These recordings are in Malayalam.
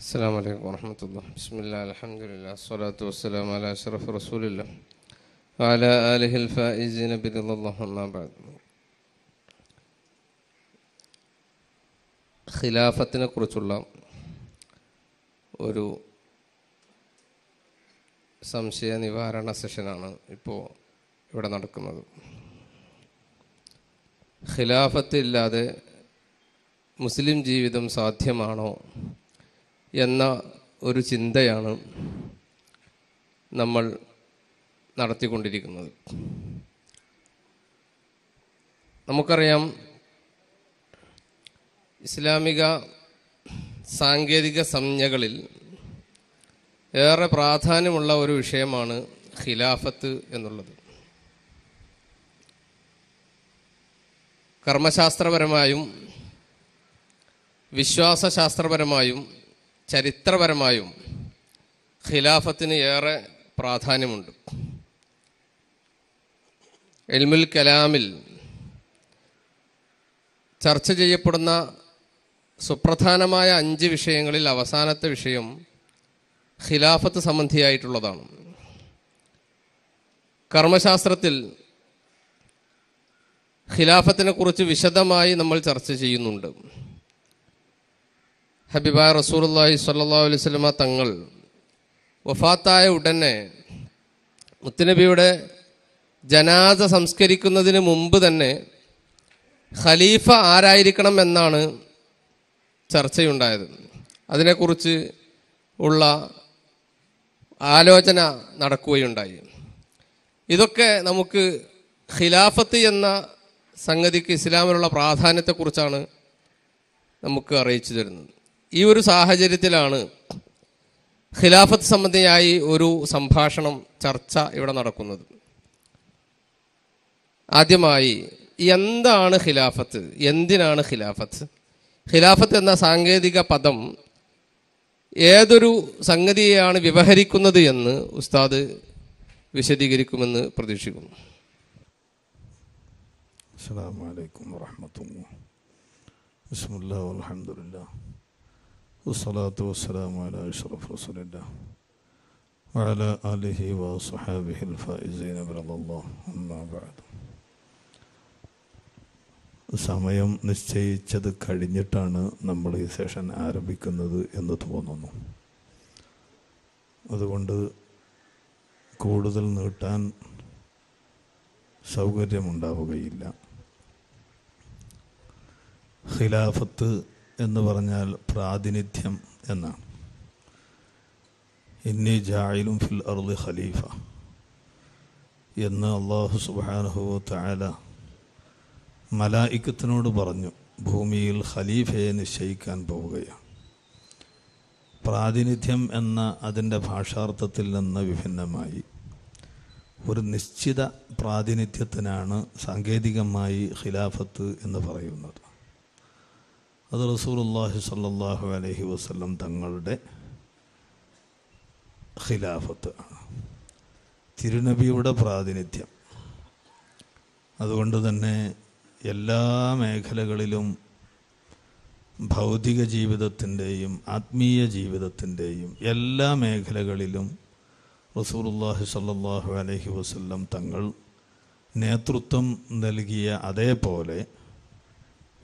السلام عليكم ورحمة الله بسم الله الحمد لله الصلاة والسلام على أشرف رسول الله وعلى آله الفائزين برضا الله أما بعد ഖിലാഫത്തിനെ കുറിച്ചുള്ള ഒരു സംശയ നിവാരണ സെഷനാണ് ഇപ്പോൾ ഇവിടെ നടക്കുന്നത് ഖിലാഫത്ത് ഇല്ലാതെ മുസ്ലിം ജീവിതം സാധ്യമാണോ എന്ന ഒരു ചിന്തയാണ് നമ്മൾ നടത്തിക്കൊണ്ടിരിക്കുന്നത്. നമുക്കറിയാം ഇസ്ലാമിക സാങ്കേതിക സംജ്ഞകളിൽ ഏറെ പ്രാധാന്യമുള്ള ഒരു വിഷയമാണ് ഖിലാഫത്ത് എന്നുള്ളത്. കർമ്മശാസ്ത്രപരമായും വിശ്വാസശാസ്ത്രപരമായും ചരിത്രപരമായും ഖിലാഫത്തിന് ഏറെ പ്രാധാന്യമുണ്ട്. എൽമുൽ കലാമിൽ ചർച്ച ചെയ്യപ്പെടുന്ന സുപ്രധാനമായ അഞ്ച് വിഷയങ്ങളിൽ അവസാനത്തെ വിഷയം ഖിലാഫത്ത് സംബന്ധിയായിട്ടുള്ളതാണ്. കർമ്മശാസ്ത്രത്തിൽ ഖിലാഫത്തിനെ കുറിച്ച് വിശദമായി നമ്മൾ ചർച്ച ചെയ്യുന്നുണ്ട്. ഹബിബായ സ്വല്ലല്ലാഹു അലൈഹി വസല്ലമ തങ്ങൾ വഫാത്തായ ഉടനെ മുത്തുനബിയുടെ ജനാസ സംസ്കരിക്കുന്നതിന് മുമ്പ് തന്നെ ഖലീഫ ആരായിരിക്കണം എന്നാണ് ചർച്ചയുണ്ടായത്. അതിനെക്കുറിച്ച് ഉള്ള ആലോചന നടക്കുകയുണ്ടായി. ഇതൊക്കെ നമുക്ക് ഖിലാഫത്ത് എന്ന സംഗതിക്ക് ഇസ്ലാമിലുള്ള പ്രാധാന്യത്തെക്കുറിച്ചാണ് നമുക്ക് അറിയിച്ചു തരുന്നത്. ഈ ഒരു സാഹചര്യത്തിലാണ് ഖിലാഫത്ത് സംബന്ധിയായി ഒരു സംഭാഷണം ചർച്ച ഇവിടെ നടക്കുന്നത്. ആദ്യമായി എന്താണ് ഖിലാഫത്ത്? എന്തിനാണ് ഖിലാഫത്ത്? ഖിലാഫത്ത് എന്ന സാങ്കേതിക പദം ഏതൊരു സംഗതിയെയാണ് വ്യവഹരിക്കുന്നത് എന്ന് ഉസ്താദ് വിശദീകരിക്കുമെന്ന് പ്രതീക്ഷിക്കുന്നു. അസ്സാം വലൈക്കും വാഹമത്തുള്ള ബിസ്മുല്ലാ അലഹമുല്ലാ الله والحمد لله والصلاة والسلام على أشرف رسول الله وعلى آله وصحابه الفائزين برضا الله أما بعد സമയം നിശ്ചയിച്ചത് കഴിഞ്ഞിട്ടാണ് നമ്മൾ ഈ സെഷൻ ആരംഭിക്കുന്നത് എന്ന് തോന്നുന്നു അതുകൊണ്ട് കൂടുതൽ നീട്ടാൻ സൗകര്യമുണ്ടാവുകയില്ല ഖിലാഫത്ത് എന്ന് പറഞ്ഞാൽ പ്രാതിനിധ്യം എന്നാണ്. ഇന്നി ജായിലും ഫിൽ അർദ് ഖലീഫ. എന്ന് അള്ളാഹു സുബാനഹു താല മലായിക്കത്തിനോട് പറഞ്ഞു ഭൂമിയിൽ ഖലീഫയെ നിശ്ചയിക്കാൻ പോവുകയാണ്. പ്രാതിനിധ്യം എന്ന അതിന്റെ ഭാഷാർത്ഥത്തിൽ നിന്ന് വിഭിന്നമായി. ഒരു നിശ്ചിത പ്രാതിനിധ്യത്തിനാണ് സാങ്കേതികമായി ഖിലാഫത്ത് എന്ന് പറയുന്നത്. അത് റസൂലുള്ളാഹി സ്വല്ലല്ലാഹു അലൈഹി വസല്ലം തങ്ങളുടെ ഖിലാഫത്ത്. തിരുനബിയുടെ പ്രാതിനിധ്യം. അതുകൊണ്ട് തന്നെ എല്ലാ മേഖലകളിലും ഭൗതിക ജീവിതത്തിന്റെയും ആത്മീയ ജീവിതത്തിന്റെയും എല്ലാ മേഖലകളിലും റസൂലുള്ളാഹി സ്വല്ലല്ലാഹു അലൈഹി വസല്ലം തങ്ങൾ നേതൃത്വം നൽകിയ അതേപോലെ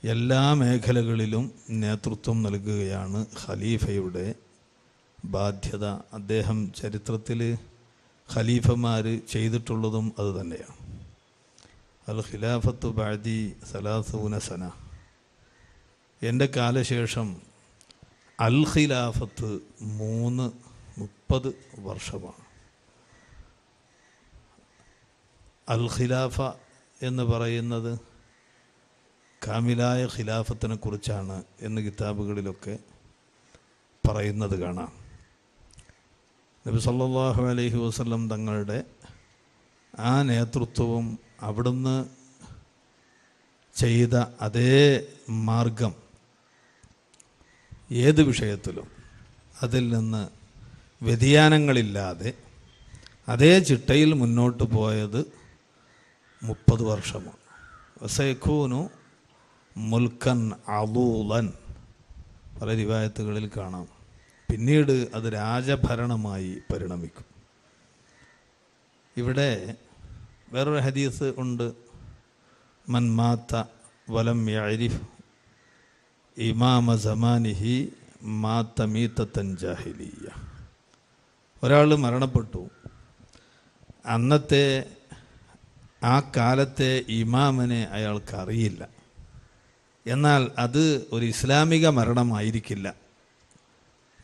എല്ലാ മേഖലകളിലും നേതൃത്വം നൽകുകയാണ് ഖലീഫയുടെ ബാധ്യത. അദ്ദേഹം ചരിത്രത്തിൽ ഖലീഫമാർ ചെയ്തിട്ടുള്ളതും അത് തന്നെയാണ്. അൽ ഖിലാഫത്ത് ബാദി സലാസൂന സന. എന്റെ കാലശേഷം അൽ ഖിലാഫത്ത് മൂന്ന് മുപ്പത് വർഷമാണ്. അൽ ഖിലാഫ എന്ന് പറയുന്നത് കാമിലായ ഖിലാഫത്തിനെ കുറിച്ചാണ് എന്ന് കിതാബുകളിലൊക്കെ പറയുന്നത് കാണാം. നബി സല്ലാഹു അലൈഹി വസല്ലം തങ്ങളുടെ ആ നേതൃത്വവും അവിടുന്ന് ചെയ്ത അതേ മാർഗം ഏത് വിഷയത്തിലും അതിൽ നിന്ന് വ്യതിയാനങ്ങളില്ലാതെ അതേ ചിട്ടയിൽ മുന്നോട്ട് പോയത് മുപ്പത് വർഷമാണ്. വസൈഖൂനു മുൽക്കൻ അലൂലൻ പല രിവായത്തുകളിൽ കാണാം. പിന്നീട് അത് രാജഭരണമായി പരിണമിക്കും. ഇവിടെ വേറൊരു ഹദീസ് ഉണ്ട്. മൻമാത്ത വലം യരിഫ് ഇമാമ സമാനിഹി മാത്ത മീത്തൻ ജാഹിലീയ. ഒരാൾ മരണപ്പെട്ടു. അന്നത്തെ ആ കാലത്തെ ഇമാമിനെ അയാൾക്ക് അറിയില്ല. എന്നാൽ അത് ഒരു ഇസ്ലാമിക മരണമായിരിക്കില്ല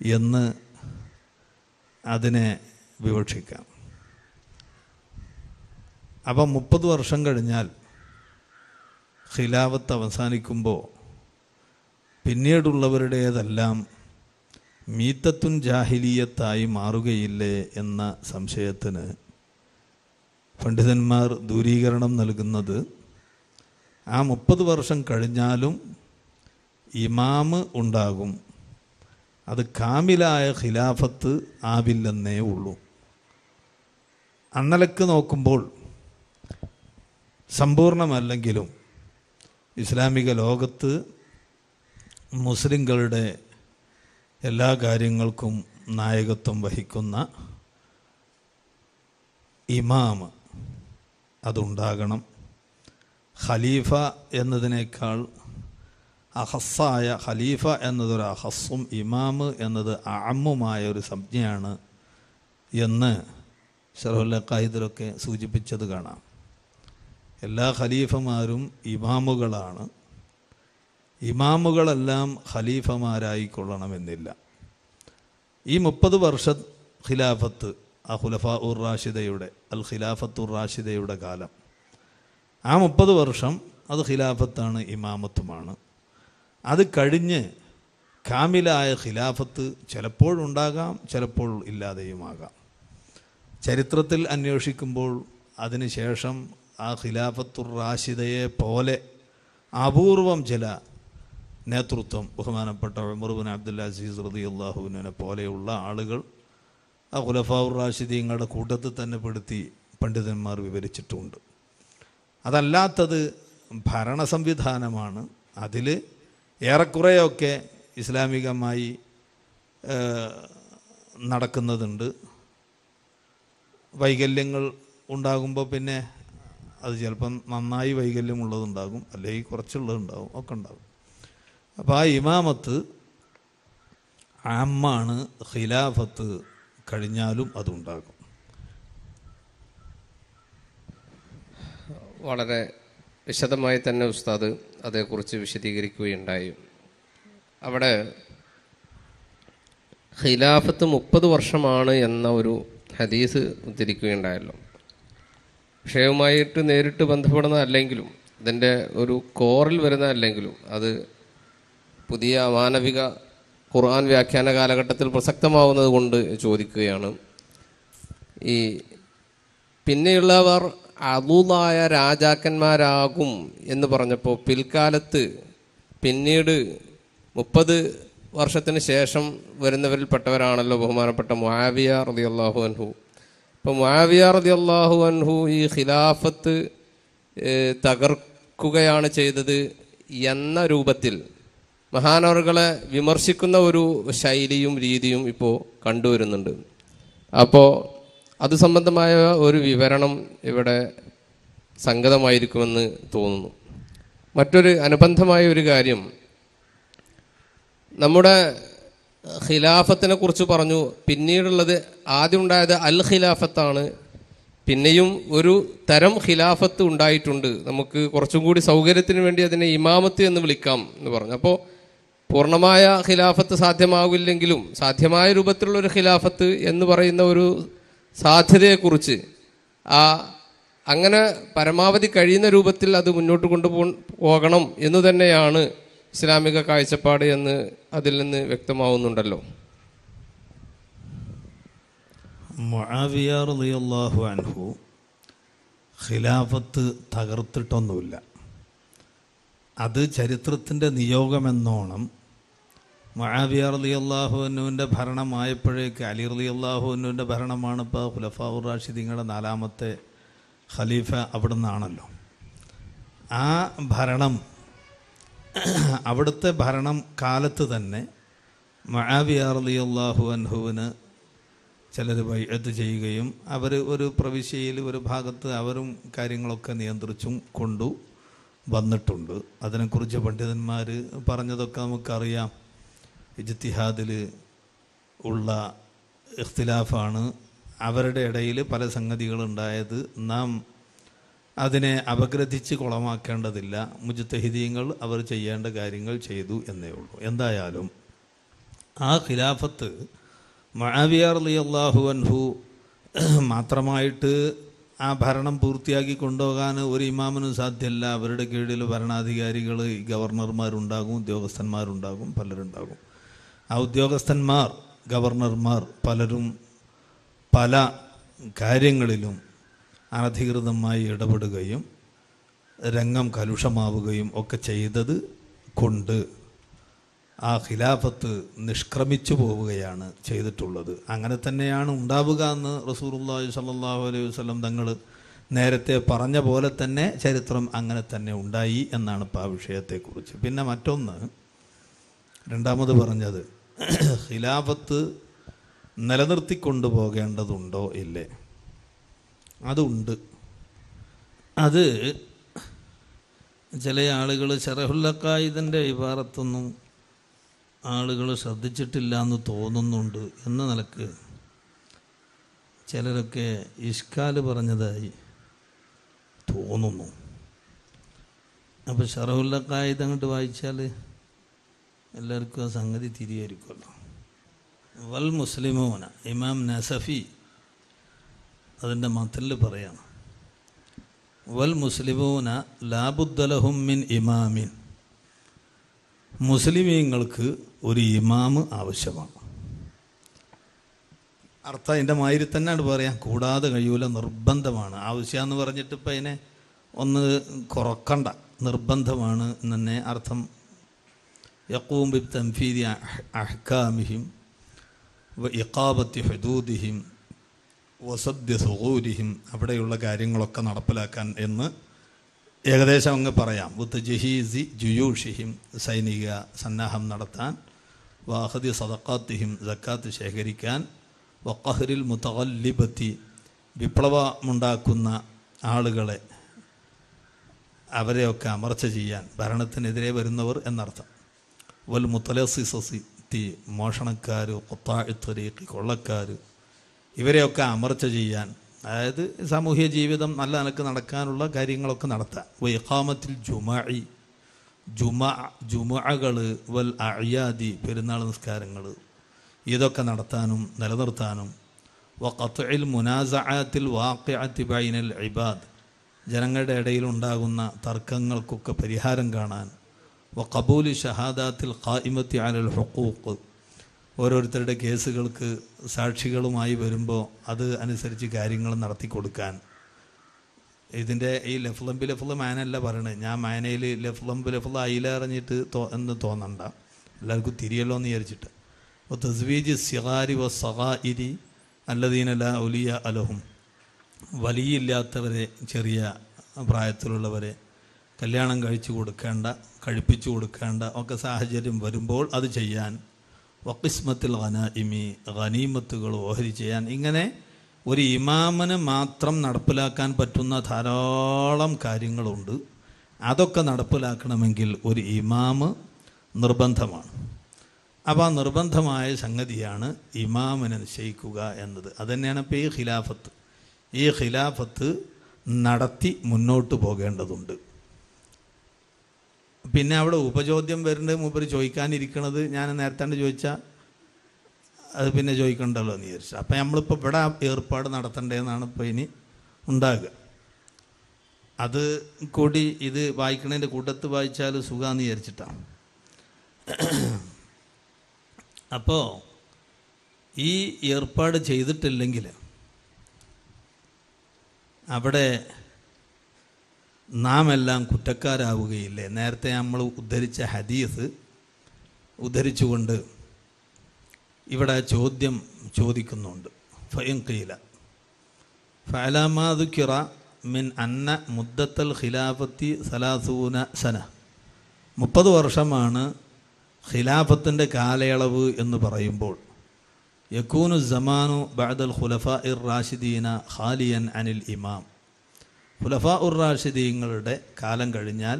എന്ന് അതിനെ വിവക്ഷിക്കാം. അപ്പം മുപ്പത് വർഷം കഴിഞ്ഞാൽ ഖിലാവത്ത് അവസാനിക്കുമ്പോൾ പിന്നീടുള്ളവരുടേതെല്ലാം മീത്തത്തുൻ ജാഹിലീയത്തായി മാറുകയില്ലേ എന്ന സംശയത്തിന് പണ്ഡിതന്മാർ ദൂരീകരണം നൽകുന്നത് ആ മുപ്പത് വർഷം കഴിഞ്ഞാലും ഇമാമ് ഉണ്ടാകും. അത് കാമിലായ ഖിലാഫത്ത് ആവില്ലെന്നേ ഉള്ളൂ. അന്നലക്ക് നോക്കുമ്പോൾ സമ്പൂർണമല്ലെങ്കിലും ഇസ്ലാമിക ലോകത്ത് മുസ്ലിങ്ങളുടെ എല്ലാ കാര്യങ്ങൾക്കും നായകത്വം വഹിക്കുന്ന ഇമാമ് അതുണ്ടാകണം. ഖലീഫ എന്നതിനേക്കാൾ അഹസ്സായ ഖലീഫ എന്നതൊരു അഹസ്സും ഇമാമ് എന്നത് അമ്മുമായ ഒരു സംജ്ഞയാണ് എന്ന് ഷറഹുല്ല ഖാഹിദിലൊക്കെ സൂചിപ്പിച്ചത് കാണാം. എല്ലാ ഖലീഫമാരും ഇമാമുകളാണ്. ഇമാമുകളെല്ലാം ഖലീഫമാരായിക്കൊള്ളണമെന്നില്ല. ഈ മുപ്പത് വർഷ ഖിലാഫത്ത് ആ ഖുലഫ ഉർ റാഷിദയുടെ അൽ ഖിലാഫത്തുർ റാഷിദയുടെ കാലം ആ മുപ്പത് വർഷം അത് ഖിലാഫത്താണ് ഇമാമത്തുമാണ്. അത് കഴിഞ്ഞ് കാമിലായ ഖിലാഫത്ത് ചിലപ്പോഴുണ്ടാകാം ചിലപ്പോൾ ഇല്ലാതെയുമാകാം. ചരിത്രത്തിൽ അന്വേഷിക്കുമ്പോൾ അതിനുശേഷം ആ ഖിലാഫത്തുർ റാഷിദയെ പോലെ അപൂർവം ചില നേതൃത്വം ബഹുമാനപ്പെട്ട ഉമർബിൻ അബ്ദുല്ല അസീസ് റതി അള്ളാഹുവിനെ പോലെയുള്ള ആളുകൾ ആ ഖുലഫാവുർ റാഷിദീങ്ങളുടെ കൂട്ടത്തിൽ തന്നെ പെടുത്തി പണ്ഡിതന്മാർ വിവരിച്ചിട്ടുമുണ്ട് അതല്ലാത്തത് ഭരണ സംവിധാനമാണ് അതിൽ ഏറെക്കുറെയൊക്കെ ഇസ്ലാമികമായി നടക്കുന്നതുണ്ട്. വൈകല്യങ്ങൾ ഉണ്ടാകുമ്പോൾ പിന്നെ അത് ചിലപ്പം നന്നായി വൈകല്യമുള്ളതുണ്ടാകും അല്ലെങ്കിൽ കുറച്ചുള്ളതുണ്ടാകും ഒക്കെ ഉണ്ടാകും. അപ്പോൾ ആ ഇമാമത്ത് ആമാണ് ഖിലാഫത്ത് കഴിഞ്ഞാലും അതുണ്ടാകും. വളരെ വിശദമായി തന്നെ ഉസ്താദ് അതേക്കുറിച്ച് വിശദീകരിക്കുകയുണ്ടായി. അവിടെ ഖിലാഫത്ത് മുപ്പത് വർഷമാണ് എന്ന ഒരു ഹദീസ് ഉദ്ധരിക്കുകയുണ്ടായല്ലോ. വിഷയവുമായിട്ട് നേരിട്ട് ബന്ധപ്പെടുന്ന അല്ലെങ്കിലും ഇതിന്റെ ഒരു കോറിൽ വരുന്ന അല്ലെങ്കിലും അത് പുതിയ മാനവിക ഖുർആൻ വ്യാഖ്യാന കാലഘട്ടത്തിൽ പ്രസക്തമാവുന്നത് കൊണ്ട് ചോദിക്കുകയാണ്. ഈ പിന്നെയുള്ളവർ അതുതായ രാജാക്കന്മാരാകും എന്ന് പറഞ്ഞപ്പോൾ പിൽക്കാലത്ത് പിന്നീട് മുപ്പത് വർഷത്തിന് ശേഷം വരുന്നവരിൽപ്പെട്ടവരാണല്ലോ ബഹുമാനപ്പെട്ട മുആവിയ റളിയല്ലാഹു അൻഹു. അപ്പോൾ റതി അള്ളാഹു അൻഹു ഈ ഖിലാഫത്ത് തകർക്കുകയാണ് ചെയ്തത് എന്ന രൂപത്തിൽ. മഹാനവറുകളെ വിമർശിക്കുന്ന ഒരു ശൈലിയും രീതിയും ഇപ്പോൾ കണ്ടുവരുന്നുണ്ട്. അപ്പോൾ അത് സംബന്ധമായ ഒരു വിവരണം ഇവിടെ സംഗതമായിരിക്കുമെന്ന് തോന്നുന്നു. മറ്റൊരു അനുബന്ധമായ ഒരു കാര്യം നമ്മുടെ ഖിലാഫത്തിനെ കുറിച്ച് പറഞ്ഞു പിന്നീടുള്ളത് ആദ്യം ഉണ്ടായത് അൽ ഖിലാഫത്താണ്. പിന്നെയും ഒരു തരം ഖിലാഫത്ത് ഉണ്ടായിട്ടുണ്ട്. നമുക്ക് കുറച്ചും കൂടി സൗകര്യത്തിന് വേണ്ടി അതിനെ ഇമാമത്ത് എന്ന് വിളിക്കാം എന്ന് പറഞ്ഞു. അപ്പോൾ പൂർണമായ ഖിലാഫത്ത് സാധ്യമാകില്ലെങ്കിലും സാധ്യമായ രൂപത്തിലുള്ള ഒരു ഖിലാഫത്ത് എന്ന് പറയുന്ന ഒരു സാധ്യതയെക്കുറിച്ച്. ആ അങ്ങനെ പരമാവധി കഴിയുന്ന രൂപത്തിൽ അത് മുന്നോട്ട് കൊണ്ടുപോ പോകണം എന്ന് തന്നെയാണ് ഇസ്ലാമിക കാഴ്ചപ്പാട് എന്ന് അതിൽ നിന്ന് വ്യക്തമാവുന്നുണ്ടല്ലോ. അൻഹു ഖിലാഫത്ത് തകർത്തിട്ടൊന്നുമില്ല. അത് ചരിത്രത്തിന്റെ നിയോഗമെന്നോണം മുആവിയ റളിയല്ലാഹു അള്ളാഹുവിന്റെ ഭരണമായപ്പോഴേക്ക് അലി റളിയല്ലാഹു അള്ളാഹുവിന്റെ ഭരണമാണ് ഇപ്പോൾ ഖുലഫാഉർ റാഷിദിങ്ങളുടെ നാലാമത്തെ ഖലീഫ അവിടെ നിന്നാണല്ലോ ആ ഭരണം അവിടുത്തെ ഭരണം കാലത്ത് തന്നെ മഹാബിയാർലി അള്ളാഹു അൻഹുവിന് ചിലർ ബൈഅത്ത് ചെയ്യുകയും അവർ ഒരു പ്രവിശ്യയിൽ ഒരു ഭാഗത്ത് അവരും കാര്യങ്ങളൊക്കെ നിയന്ത്രിച്ചും കൊണ്ടു വന്നിട്ടുണ്ട്. അതിനെക്കുറിച്ച് പണ്ഡിതന്മാർ പറഞ്ഞതൊക്കെ നമുക്കറിയാം. ഇജ്തിഹാദിൽ ഉള്ള ഇഖ്തിലാഫാണ്. അവരുടെ ഇടയിൽ പല സംഗതികളുണ്ടായത്. നാം അതിനെ അപഗ്രഥിച്ച് കുളമാക്കേണ്ടതില്ല. മുജ്തഹിദീങ്ങൾ അവർ ചെയ്യേണ്ട കാര്യങ്ങൾ ചെയ്തു എന്നേ ഉള്ളൂ. എന്തായാലും ആ ഖിലാഫത്ത് മഹാവിയാർ അലി അള്ളാഹു അൻഹു മാത്രമായിട്ട് ആ ഭരണം പൂർത്തിയാക്കി കൊണ്ടുപോകാൻ ഒരു ഇമാമിനും സാധ്യമല്ല. അവരുടെ കീഴിൽ ഭരണാധികാരികൾ ഗവർണർമാരുണ്ടാകും ഉദ്യോഗസ്ഥന്മാരുണ്ടാകും പലരുണ്ടാകും. ഉദ്യോഗസ്ഥന്മാർ ഗവർണർമാർ പലരും പല കാര്യങ്ങളിലും അനധികൃതമായി ഇടപെടുകയും രംഗം കലുഷമാവുകയും ഒക്കെ ചെയ്തത് കൊണ്ട് ആ ഖിലാഫത്ത് നിഷ്ക്രമിച്ചു പോവുകയാണ് ചെയ്തിട്ടുള്ളത്. അങ്ങനെ തന്നെയാണ് ഉണ്ടാവുക എന്ന് റസൂറുല്ലാഹി സല്ലാഹു അലൈഹി വസ്ലം തങ്ങൾ നേരത്തെ പറഞ്ഞ പോലെ തന്നെ ചരിത്രം അങ്ങനെ തന്നെ ഉണ്ടായി എന്നാണ് ഇപ്പോൾ ആ വിഷയത്തെക്കുറിച്ച്. പിന്നെ മറ്റൊന്ന് രണ്ടാമത് പറഞ്ഞത് ഖിലാഫത്ത് നിലനിർത്തിക്കൊണ്ടു പോകേണ്ടതുണ്ടോ ഇല്ലേ? അതുണ്ട്. അത് ചില ആളുകൾ ഷറഹുല്ലക്കായിദന്റെ ഇബാറത്തൊന്നും ആളുകൾ ശ്രദ്ധിച്ചിട്ടില്ല എന്ന് തോന്നുന്നുണ്ട് എന്ന നിലയ്ക്ക് ചിലരൊക്കെ ഇഷ്കാൽ പറഞ്ഞതായി തോന്നുന്നു. അപ്പോൾ ഷറഹുല്ലക്കായിദ് അങ്ങോട്ട് വായിച്ചാൽ എല്ലാവർക്കും ആ സംഗതി തിരിയായിരിക്കുമല്ലോ. വൽ മുസ്ലിമോന ഇമാം നസഫി അതിന്റെ മത്തലിൽ പറയാണ്. വൽ മുസ്ലിമോന ലാബുദ്ദലഹും മിൻ ഇമാമിൻ. മുസ്ലിമീങ്ങൾക്ക് ഒരു ഇമാമ് ആവശ്യമാണ്. അർത്ഥം അതിന്റെ മാതിരി തന്നെയാണ് പറയാം. കൂടാതെ കഴിയൂല നിർബന്ധമാണ്. ആവശ്യമെന്ന് പറഞ്ഞിട്ട് ഇപ്പം അതിനെ ഒന്ന് കുറക്കണ്ട. നിർബന്ധമാണ് എന്ന് അർത്ഥം തൻഫീദി അഹ്കാമിഹിം വ ഇഖാബത്തി ഹുദൂദിഹിം വസദ്യ സുഹൂരിഹിം അവിടെയുള്ള കാര്യങ്ങളൊക്കെ നടപ്പിലാക്കാൻ എന്ന് ഏകദേശം അങ്ങ് പറയാം. വിത്ത് ജഹീസി ജുയൂഷിഹിം സൈനിക സന്നാഹം നടത്താൻ വാഹദി സദക്കാത്തിഹിം സക്കാത്ത് ശേഖരിക്കാൻ വക്കഹറിൽ മുത്തകല്ലിബത്തി വിപ്ലവമുണ്ടാക്കുന്ന ആളുകളെ അവരെയൊക്കെ അമർച്ച ചെയ്യാൻ ഭരണത്തിനെതിരെ വരുന്നവർ എന്നർത്ഥം. വൽ മുത്തലസിസി മോഷണക്കാർ കൊത്താഴ്ത്തരീക്ക് കൊള്ളക്കാർ ഇവരെയൊക്കെ അമർച്ച ചെയ്യാൻ അതായത് സാമൂഹ്യ ജീവിതം നല്ല നിലയ്ക്ക് നടക്കാനുള്ള കാര്യങ്ങളൊക്കെ നടത്താം വൈഹാമത്തിൽ ജുമായി ജുമ ജുമകൾ വൽ അഴിയാദി പെരുന്നാൾ നിസ്കാരങ്ങൾ ഇതൊക്കെ നടത്താനും നിലനിർത്താനും. വ ഖത്തുൽ മുനാസഅത്തിൽ വാഖിഅത്തി ബൈനൽ ഇബാദ് ജനങ്ങളുടെ ഇടയിൽ ഉണ്ടാകുന്ന തർക്കങ്ങൾക്കൊക്കെ പരിഹാരം കാണാൻ വ കബൂലി ഷഹാദാത്തിൽ ഖായിമത്തി അലൽ ഹുക്കൂക്ക് ഓരോരുത്തരുടെ കേസുകൾക്ക് സാക്ഷികളുമായി വരുമ്പോൾ അത് അനുസരിച്ച് കാര്യങ്ങൾ നടത്തി കൊടുക്കാൻ. ഇതിന്റെ ഈ ലഫ്ലംബ് ലഫ്ല മാനല്ല പറയണത്. ഞാൻ മാനയിൽ ലഫ്ലംബ് ലഫ്ല അയിലറിഞ്ഞിട്ട് തോ എന്ന് തോന്നണ്ട. എല്ലാവർക്കും തിരിയല്ലോ എന്ന് വിചാരിച്ചിട്ട്. അപ്പോൾ തസ്വീജ് സിഹാരി വ സഹാ ഇരി അല്ലദീനല ഒലിയ അലഹും. വലിയില്ലാത്തവരെ ചെറിയ പ്രായത്തിലുള്ളവരെ കല്യാണം കഴിച്ചു കൊടുക്കേണ്ട കഴിപ്പിച്ചു കൊടുക്കേണ്ട ഒക്കെ സാഹചര്യം വരുമ്പോൾ അത് ചെയ്യാൻ. വക്കിസ്മത്തിൽ ഖനായിമി ഖനീമത്തുകൾ ഓഹരി ചെയ്യാൻ. ഇങ്ങനെ ഒരു ഇമാമിന് മാത്രം നടപ്പിലാക്കാൻ പറ്റുന്ന ധാരാളം കാര്യങ്ങളുണ്ട്. അതൊക്കെ നടപ്പിലാക്കണമെങ്കിൽ ഒരു ഇമാമ് നിർബന്ധമാണ്. അപ്പോൾ ആ നിർബന്ധമായ സംഗതിയാണ് ഇമാമിനെ നിശ്ചയിക്കുക എന്നത്. അതുതന്നെയാണ് ഇപ്പോൾ ഈ ഖിലാഫത്ത്. ഈ ഖിലാഫത്ത് നടത്തി മുന്നോട്ട് പോകേണ്ടതുണ്ട്. പിന്നെ അവിടെ ഉപചോദ്യം വരുന്നത് മൂപ്പർ ചോദിക്കാനിരിക്കണത് ഞാൻ നേരത്തെ ചോദിച്ചാൽ അത് പിന്നെ ചോദിക്കണ്ടല്ലോ എന്ന് വിചാരിച്ചു. അപ്പം നമ്മളിപ്പോൾ ഇവിടെ ഏർപ്പാട് നടത്തണ്ടേന്നാണ് ഇപ്പോൾ ഇനി ഉണ്ടാകുക. അത് കൂടി ഇത് വായിക്കണതിന്റെ കൂട്ടത്ത് വായിച്ചാൽ സുഖമെന്ന് വിചാരിച്ചിട്ടാണ് അപ്പോൾ ഈ ഏർപ്പാട് ചെയ്തിട്ടില്ലെങ്കിൽ അവിടെ നാം എല്ലാം കുറ്റക്കാരാവുകയില്ലേ? നേരത്തെ നമ്മൾ ഉദ്ധരിച്ച ഹദീസ് ഉദ്ധരിച്ചുകൊണ്ട് ഇവിടെ ചോദ്യം ചോദിക്കുന്നുണ്ട്. ഫയം കീല ഫലാമാതുക്കിറ മിൻ അന്ന മുദ്ദത്തൽ ഖിലാഫത്തി സലാസൂന സന. മുപ്പത് വർഷമാണ് ഖിലാഫത്തിന്റെ കാലയളവ് എന്ന് പറയുമ്പോൾ. യക്കൂനു ജമാനു ബഅദൽ ഖുലഫ ഇർ റാഷിദീന ഖാലിയൻ അനിൽ ഇമാം. ഖുലഫ ഉർ റാഷിദീങ്ങളുടെ കാലം കഴിഞ്ഞാൽ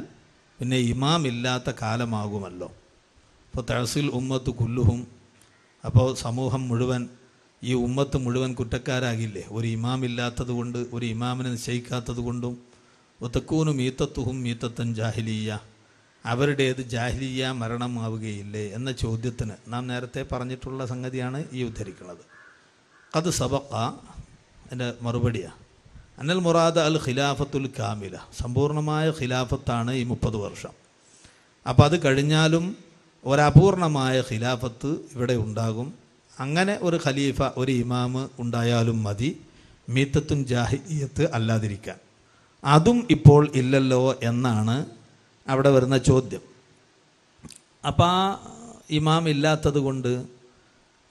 പിന്നെ ഇമാം ഇല്ലാത്ത കാലമാകുമല്ലോ. അപ്പോൾ തഹസിൽ ഉമ്മത്ത് കുല്ലുഹും അപ്പോൾ സമൂഹം മുഴുവൻ ഈ ഉമ്മത്ത് മുഴുവൻ കുറ്റക്കാരാകില്ലേ? ഒരു ഇമാം ഇല്ലാത്തത് കൊണ്ട് ഒരു ഇമാമിനെ നിശ്ചയിക്കാത്തത് കൊണ്ടും ഒത്തക്കൂനു മീത്തത്തുഹും മീത്തത്തൻ ജാഹിലീയ അവരുടേത് ജാഹിലീയ മരണമാവുകയില്ലേ എന്ന ചോദ്യത്തിന് നാം നേരത്തെ പറഞ്ഞിട്ടുള്ള സംഗതിയാണ് ഈ ഉദ്ധരിക്കുന്നത്. അത് സബക്ക എന്റെ മറുപടിയാണ് അന്നൽ മുറാദ് അൽ ഖിലാഫത്തുൽ കാമില. സമ്പൂർണമായ ഖിലാഫത്താണ് ഈ മുപ്പത് വർഷം. അപ്പോൾ അത് കഴിഞ്ഞാലും ഒരപൂർണമായ ഖിലാഫത്ത് ഇവിടെ ഉണ്ടാകും. അങ്ങനെ ഒരു ഖലീഫ ഒരു ഇമാമ് ഉണ്ടായാലും മതി. മീത്തത്തുൻ ജാഹിയത്ത് അല്ലാതിരിക്കാൻ. അതും ഇപ്പോൾ ഇല്ലല്ലോ എന്നാണ് അവിടെ വരുന്ന ചോദ്യം. അപ്പം ആ ഇമാം ഇല്ലാത്തത് കൊണ്ട്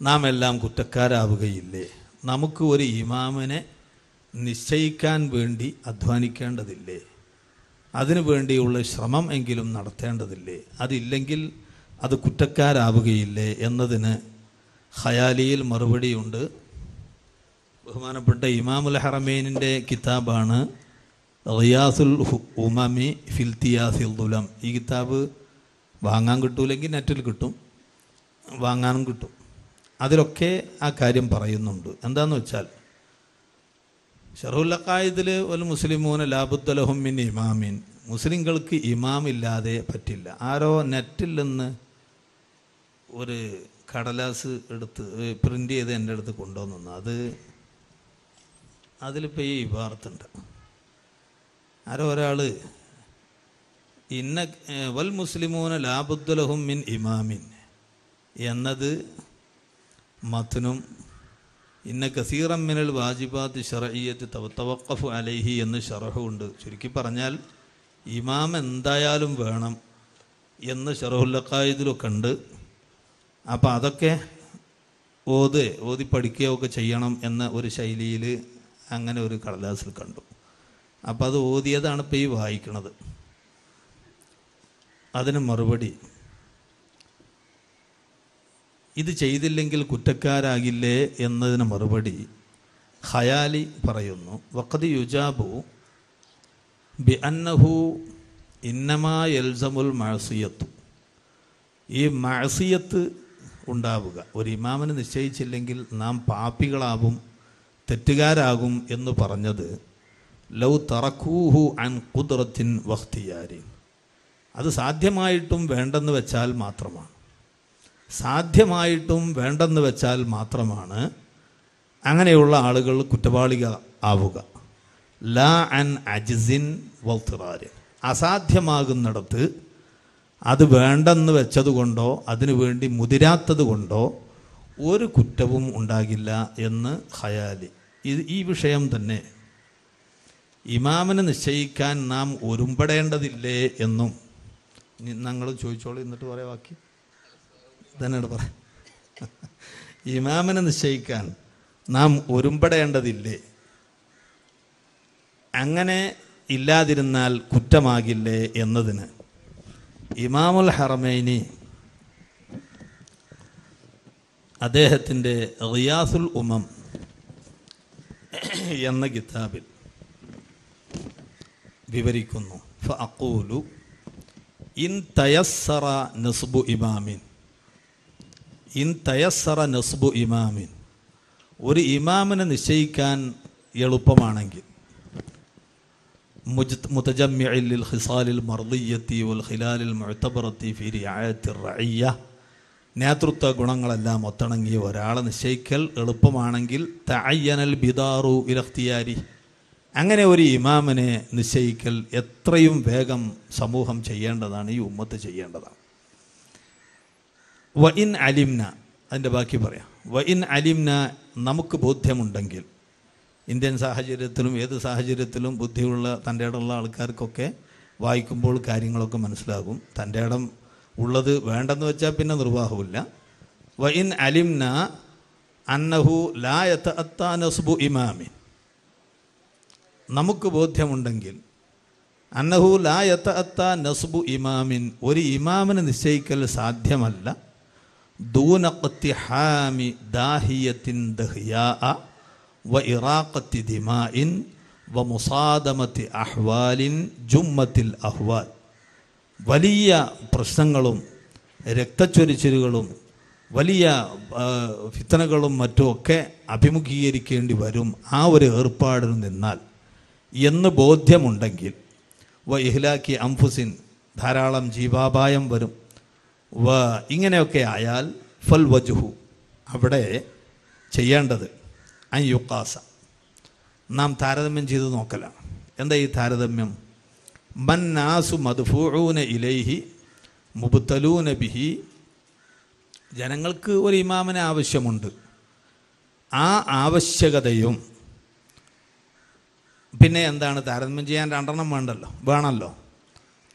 നാം എല്ലാം കുറ്റക്കാരാവുകയില്ലേ? നമുക്ക് ഒരു ഇമാമിനെ നിശ്ചയിക്കാൻ വേണ്ടി അധ്വാനിക്കേണ്ടതില്ലേ? അതിനു വേണ്ടിയുള്ള ശ്രമം എങ്കിലും നടത്തേണ്ടതില്ലേ? അതില്ലെങ്കിൽ അത് കുറ്റക്കാരാവുകയില്ലേ എന്നതിന് ഖയാലിയിൽ മറുപടിയുണ്ട്. ബഹുമാനപ്പെട്ട ഇമാമുൽ ഹറമേനിന്റെ കിതാബാണ് റിയാസുൽ ഉമാമി ഫിൽത്തിയാസിൽ ദുലം. ഈ കിതാബ് വാങ്ങാൻ കിട്ടൂലെങ്കിൽ നെറ്റിൽ കിട്ടും വാങ്ങാനും കിട്ടും. അതിലൊക്കെ ആ കാര്യം പറയുന്നുണ്ട്. എന്താണെന്ന് വെച്ചാൽ ഷറുല്ലക്കായതിൽ ഒരു മുസ്ലിമൂന ലാബുദ്ദലഹുമിൻ ഇമാമിൻ. മുസ്ലിങ്ങൾക്ക് ഇമാമില്ലാതെ പറ്റില്ല. ആരോ നെറ്റിൽ നിന്ന് ഒരു കടലാസ് എടുത്ത് പ്രിന്റ് ചെയ്ത് എന്റെ അടുത്ത് കൊണ്ടുവന്നു. അത് അതിലിപ്പോൾ ഈ ഇബാർത്തുണ്ട് ആരോ ഒരാൾ ഇന്ന വൽ മുസ്ലിമൂന ലാബുദ്ദലഹും മിൻ ഇമാമിൻ. എന്നത് മത്തനും ഇന്ന കസീറം മിനൽ വാജിബാത്ത് ഷറയ്യത്ത് തവക്കഫു അലൈഹി എന്ന് ഷറഹുണ്ട്. ചുരുക്കി പറഞ്ഞാൽ ഇമാം എന്തായാലും വേണം എന്ന് ഷറഹുല്ലക്കായതിലൊക്കെ ഉണ്ട്. അപ്പം അതൊക്കെ ഓത് ഓതി പഠിക്കുകയൊക്കെ ചെയ്യണം എന്ന ഒരു ശൈലിയിൽ അങ്ങനെ ഒരു കടലാസിൽ കണ്ടു. അപ്പം അത് ഓതിയതാണ് ഇപ്പോൾ ഈ വായിക്കുന്നത് അതിന് മറുപടി ഇത് ചെയ്തില്ലെങ്കിൽ കുറ്റക്കാരാകില്ലേ എന്നതിന് മറുപടി ഹയാലി പറയുന്നു. വഖദ് യുജാബു ബി അന്നഹു ഇന്നമാ എൽസമുൽ മഴസിയത്തു ഈ മഴസിയത്ത് ഉണ്ടാവുക. ഒരു ഇമാമിനെ നിശ്ചയിച്ചില്ലെങ്കിൽ നാം പാപ്പികളാവും തെറ്റുകാരാകും എന്ന് പറഞ്ഞത് ലൗ തറക്കൂഹു അൻ കുദ്റത്തിൻ വഖ്തിയാരി. അത് സാധ്യമായിട്ടും വേണ്ടെന്ന് വെച്ചാൽ മാത്രമാണ്. സാധ്യമായിട്ടും വേണ്ടെന്ന് വെച്ചാൽ മാത്രമാണ് അങ്ങനെയുള്ള ആളുകൾ കുറ്റവാളിക ആവുക. ലാ അൻ അജിസിൻ വൽത്തിറാര് അസാധ്യമാകുന്നിടത്ത് അത് വേണ്ടെന്ന് വെച്ചതുകൊണ്ടോ അതിനു വേണ്ടി മുതിരാത്തത് കൊണ്ടോ ഒരു കുറ്റവും ഉണ്ടാകില്ല എന്ന് ഖയാലി ഇത് ഈ വിഷയം തന്നെ. ഇമാമിനെ നിശ്ചയിക്കാൻ നാം ഒരുമ്പടേണ്ടതില്ലേ എന്നും. ഞങ്ങൾ ചോദിച്ചോളൂ എന്നിട്ട് പറയാം ബാക്കി. തന്നെ പറ. ഇമാമിനെ നിശ്ചയിക്കാൻ നാം ഒരുമ്പടേണ്ടതില്ലേ? അങ്ങനെ ഇല്ലാതിരുന്നാൽ കുറ്റമാകില്ലേ എന്നതിന്. ഇമാമുൽ ഹറമൈനി അദ്ദേഹത്തിന്റെ റിയാസുൽ ഉമം എന്ന കിതാബിൽ വിവരിക്കുന്നു. ഫഅഖൂലു ഇൻ തയസ്സറ നസ്ബു ഇമാമിൻ. ഇൻ തയസ്സറ നസ്ബു ഇമാമിൻ. ഒരു ഇമാമിനെ നിശ്ചയിക്കാൻ എളുപ്പമാണെങ്കിൽ. മുജ് മുതജമ്മിഇൽ ലിൽ ഖിസാലിൽ മർദിയത്തി വൽ ഖിലാലിൽ മുഅ്തബറത്തി ഫി റിയായത്തി റഇയ്യ നേതൃത്വ ഗുണങ്ങളെല്ലാം ഒത്തിണങ്ങിയ ഒരാളെ നിശ്ചയിക്കൽ എളുപ്പമാണെങ്കിൽ തയ്യനൽ ബിദാറു ഇലഖ്തിയാരി. അങ്ങനെ ഒരു ഇമാമിനെ നിശ്ചയിക്കൽ എത്രയും വേഗം സമൂഹം ചെയ്യേണ്ടതാണ് ഈ ഉമ്മത്ത് ചെയ്യേണ്ടതാണ്. വ ഇൻ അലിംന അതിന്റെ ബാക്കി പറയാം. വ ഇൻ അലിംന നമുക്ക് ബോധ്യമുണ്ടെങ്കിൽ. ഇന്ത്യൻ സാഹചര്യത്തിലും ഏത് സാഹചര്യത്തിലും ബുദ്ധിയുള്ള തന്റെ ഇടമുള്ള ആൾക്കാർക്കൊക്കെ വായിക്കുമ്പോൾ കാര്യങ്ങളൊക്കെ മനസ്സിലാകും. തന്റെ ഇടം ഉള്ളത് വേണ്ടെന്ന് വെച്ചാൽ പിന്നെ നിർവാഹമില്ല വ ഇൻ അലിംന അന്നഹു ലായത്ത് അത്താനസ്ബു ഇമാമിൻ. നമുക്ക് ബോധ്യമുണ്ടെങ്കിൽ അന്നഹു ലാ അത്താ നസ്ബു ഇമാമിൻ. ഒരു ഇമാമിന് നിശ്ചയിക്കൽ സാധ്യമല്ല. വലിയ പ്രശ്നങ്ങളും രക്തച്ചൊരിച്ചിലുകളും വലിയ ഫിത്തനകളും മറ്റുമൊക്കെ അഭിമുഖീകരിക്കേണ്ടി വരും ആ ഒരു ഏർപ്പാടിൽ നിന്നാൽ. എന്ന് ബോധ്യമുണ്ടെങ്കിൽ വ ഇഹ്ലാക്കി അംഫുസിൻ ധാരാളം ജീവാപായം വരും. വ ഇങ്ങനെയൊക്കെ ആയാൽ ഫൽ വജുഹു അവിടെ ചെയ്യേണ്ടത് അയ്യുക്കാസ നാം താരതമ്യം ചെയ്ത് നോക്കലാണ് എന്താ ഈ താരതമ്യം? മന്നാസു മദ്ഫൂഊന ഇലൈഹി മുബുത്തലൂന ബിഹി. ജനങ്ങൾക്ക് ഒരു ഇമാമിന് ആവശ്യമുണ്ട്. ആ ആവശ്യകതയും പിന്നെ എന്താണ്? താരതമ്യം ചെയ്യാൻ രണ്ടെണ്ണം വേണ്ടല്ലോ. വേണമല്ലോ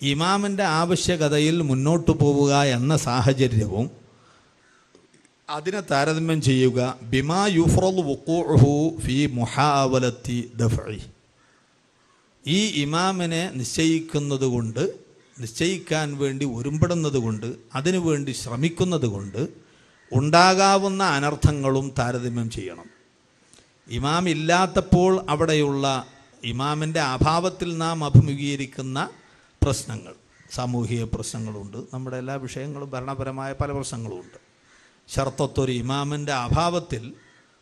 ഇമാമിന്റെ ആവശ്യകതയിൽ മുന്നോട്ടു പോവുക എന്ന സാഹചര്യവും അതിനെ താരതമ്യം ചെയ്യുക ബിമാ യുഫ്രൽ ഫി മുഹാവലത്തി ദഫി ഈ ഇമാമിനെ നിശ്ചയിക്കുന്നത് കൊണ്ട് നിശ്ചയിക്കാൻ വേണ്ടി ഒരുമ്പെടുന്നത് കൊണ്ട് അതിനു വേണ്ടി ശ്രമിക്കുന്നത് കൊണ്ട് ഉണ്ടാകാവുന്ന അനർത്ഥങ്ങളും താരതമ്യം ചെയ്യണം. ഇമാം ഇല്ലാത്തപ്പോൾ അവിടെയുള്ള ഇമാമിന്റെ അഭാവത്തിൽ നാം അഭിമുഖീകരിക്കുന്ന പ്രശ്നങ്ങൾ സാമൂഹിക പ്രശ്നങ്ങളുണ്ട്. നമ്മുടെ എല്ലാ വിഷയങ്ങളും ഭരണപരമായ പല പ്രശ്നങ്ങളുമുണ്ട്. ഷർത്തത്തൊരു ഇമാമിന്റെ അഭാവത്തിൽ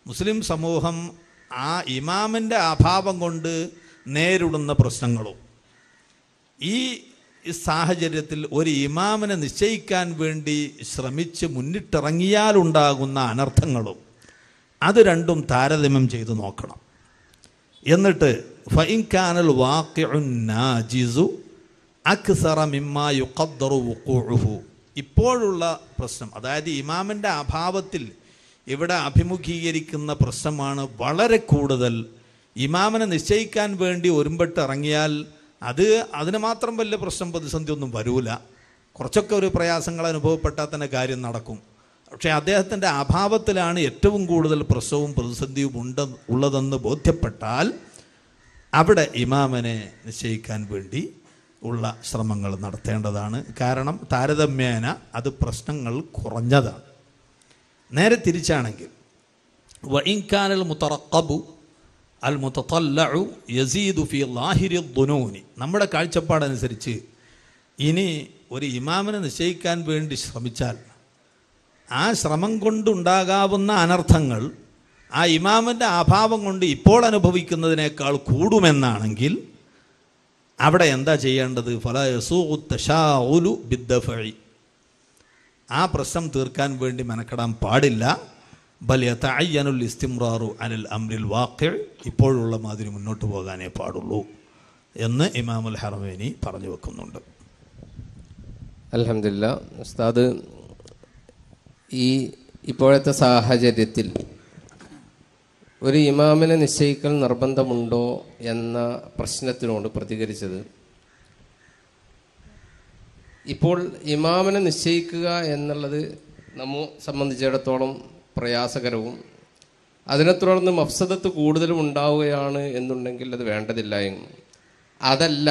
മുസ്ലിം സമൂഹം ആ ഇമാമിന്റെ അഭാവം കൊണ്ട് നേരിടുന്ന പ്രശ്നങ്ങളും ഈ സാഹചര്യത്തിൽ ഒരു ഇമാമിനെ നിശ്ചയിക്കാൻ വേണ്ടി ശ്രമിച്ച് മുന്നിട്ടിറങ്ങിയാലുണ്ടാകുന്ന അനർത്ഥങ്ങളും അത് രണ്ടും താരതമ്യം ചെയ്ത് നോക്കണം. എന്നിട്ട് ഫൈൻകാനൽ വാക്കിഉന്നാജിസു അക്സറ ഇപ്പോഴുള്ള പ്രശ്നം അതായത് ഇമാമിന്റെ അഭാവത്തിൽ ഇവിടെ അഭിമുഖീകരിക്കുന്ന പ്രശ്നമാണ് വളരെ കൂടുതൽ. ഇമാമിനെ നിശ്ചയിക്കാൻ വേണ്ടി ഒരുമ്പെട്ട് ഇറങ്ങിയാൽ അത് അതിന് മാത്രം വലിയ പ്രശ്നം പ്രതിസന്ധി ഒന്നും വരൂല. കുറച്ചൊക്കെ ഒരു പ്രയാസങ്ങൾ അനുഭവപ്പെട്ടാൽ തന്നെ കാര്യം നടക്കും. പക്ഷേ അദ്ദേഹത്തിന്റെ അഭാവത്തിലാണ് ഏറ്റവും കൂടുതൽ പ്രശ്നവും പ്രതിസന്ധിയും ഉണ്ട് ഉള്ളതെന്ന് ബോധ്യപ്പെട്ടാൽ അവിടെ ഇമാമനെ നിശ്ചയിക്കാൻ വേണ്ടി ഉള്ള ശ്രമങ്ങൾ നടത്തേണ്ടതാണ്. കാരണം താരതമ്യേന അത് പ്രശ്നങ്ങൾ കുറഞ്ഞതാണ്. നേരെ തിരിച്ചാണെങ്കിൽ വഇൻകാനൽ മുത്തറക്കബു അൽ മുത്തല്ലു യസീദു ഫി ലാഹിരി ദുനൂനി നമ്മുടെ കാഴ്ചപ്പാടനുസരിച്ച് ഇനി ഒരു ഇമാമിനെ നിശ്ചയിക്കാൻ വേണ്ടി ശ്രമിച്ചാൽ ആ ശ്രമം കൊണ്ടുണ്ടാകാവുന്ന അനർത്ഥങ്ങൾ ആ ഇമാമിന്റെ അഭാവം കൊണ്ട് ഇപ്പോൾ അനുഭവിക്കുന്നതിനേക്കാൾ കൂടുമെന്നാണെങ്കിൽ അവിടെ എന്താ ചെയ്യേണ്ടത്? ഫല യസൂത്തഷാഉലു ബിദ്ദഫഴി ആ പ്രശ്നം തീർക്കാൻ വേണ്ടി മെനക്കെടാൻ പാടില്ല. ബൽ ഇസ്തിമ്രാറു അനിൽ അമ്രിൽ വാക്കൽ ഇപ്പോഴുള്ള മാതിരി മുന്നോട്ട് പോകാനേ പാടുള്ളൂ എന്ന് ഇമാമുൽ ഹറമേനി പറഞ്ഞു വെക്കുന്നുണ്ട്. അലഹമില്ല ഉസ്താദ് ഈ ഇപ്പോഴത്തെ സാഹചര്യത്തിൽ ഒരു ഇമാമിനെ നിശ്ചയിക്കൽ നിർബന്ധമുണ്ടോ എന്ന പ്രശ്നത്തിനോട് പ്രതികരിച്ചത്. ഇപ്പോൾ ഇമാമിനെ നിശ്ചയിക്കുക എന്നുള്ളത് നമ്മെ സംബന്ധിച്ചിടത്തോളം പ്രയാസകരവും അതിനെ തുടർന്ന് മഫ്സദത്ത് കൂടുതലും ഉണ്ടാവുകയാണ് എന്നുണ്ടെങ്കിൽ അത് വേണ്ടതില്ല എന്നും. അതല്ല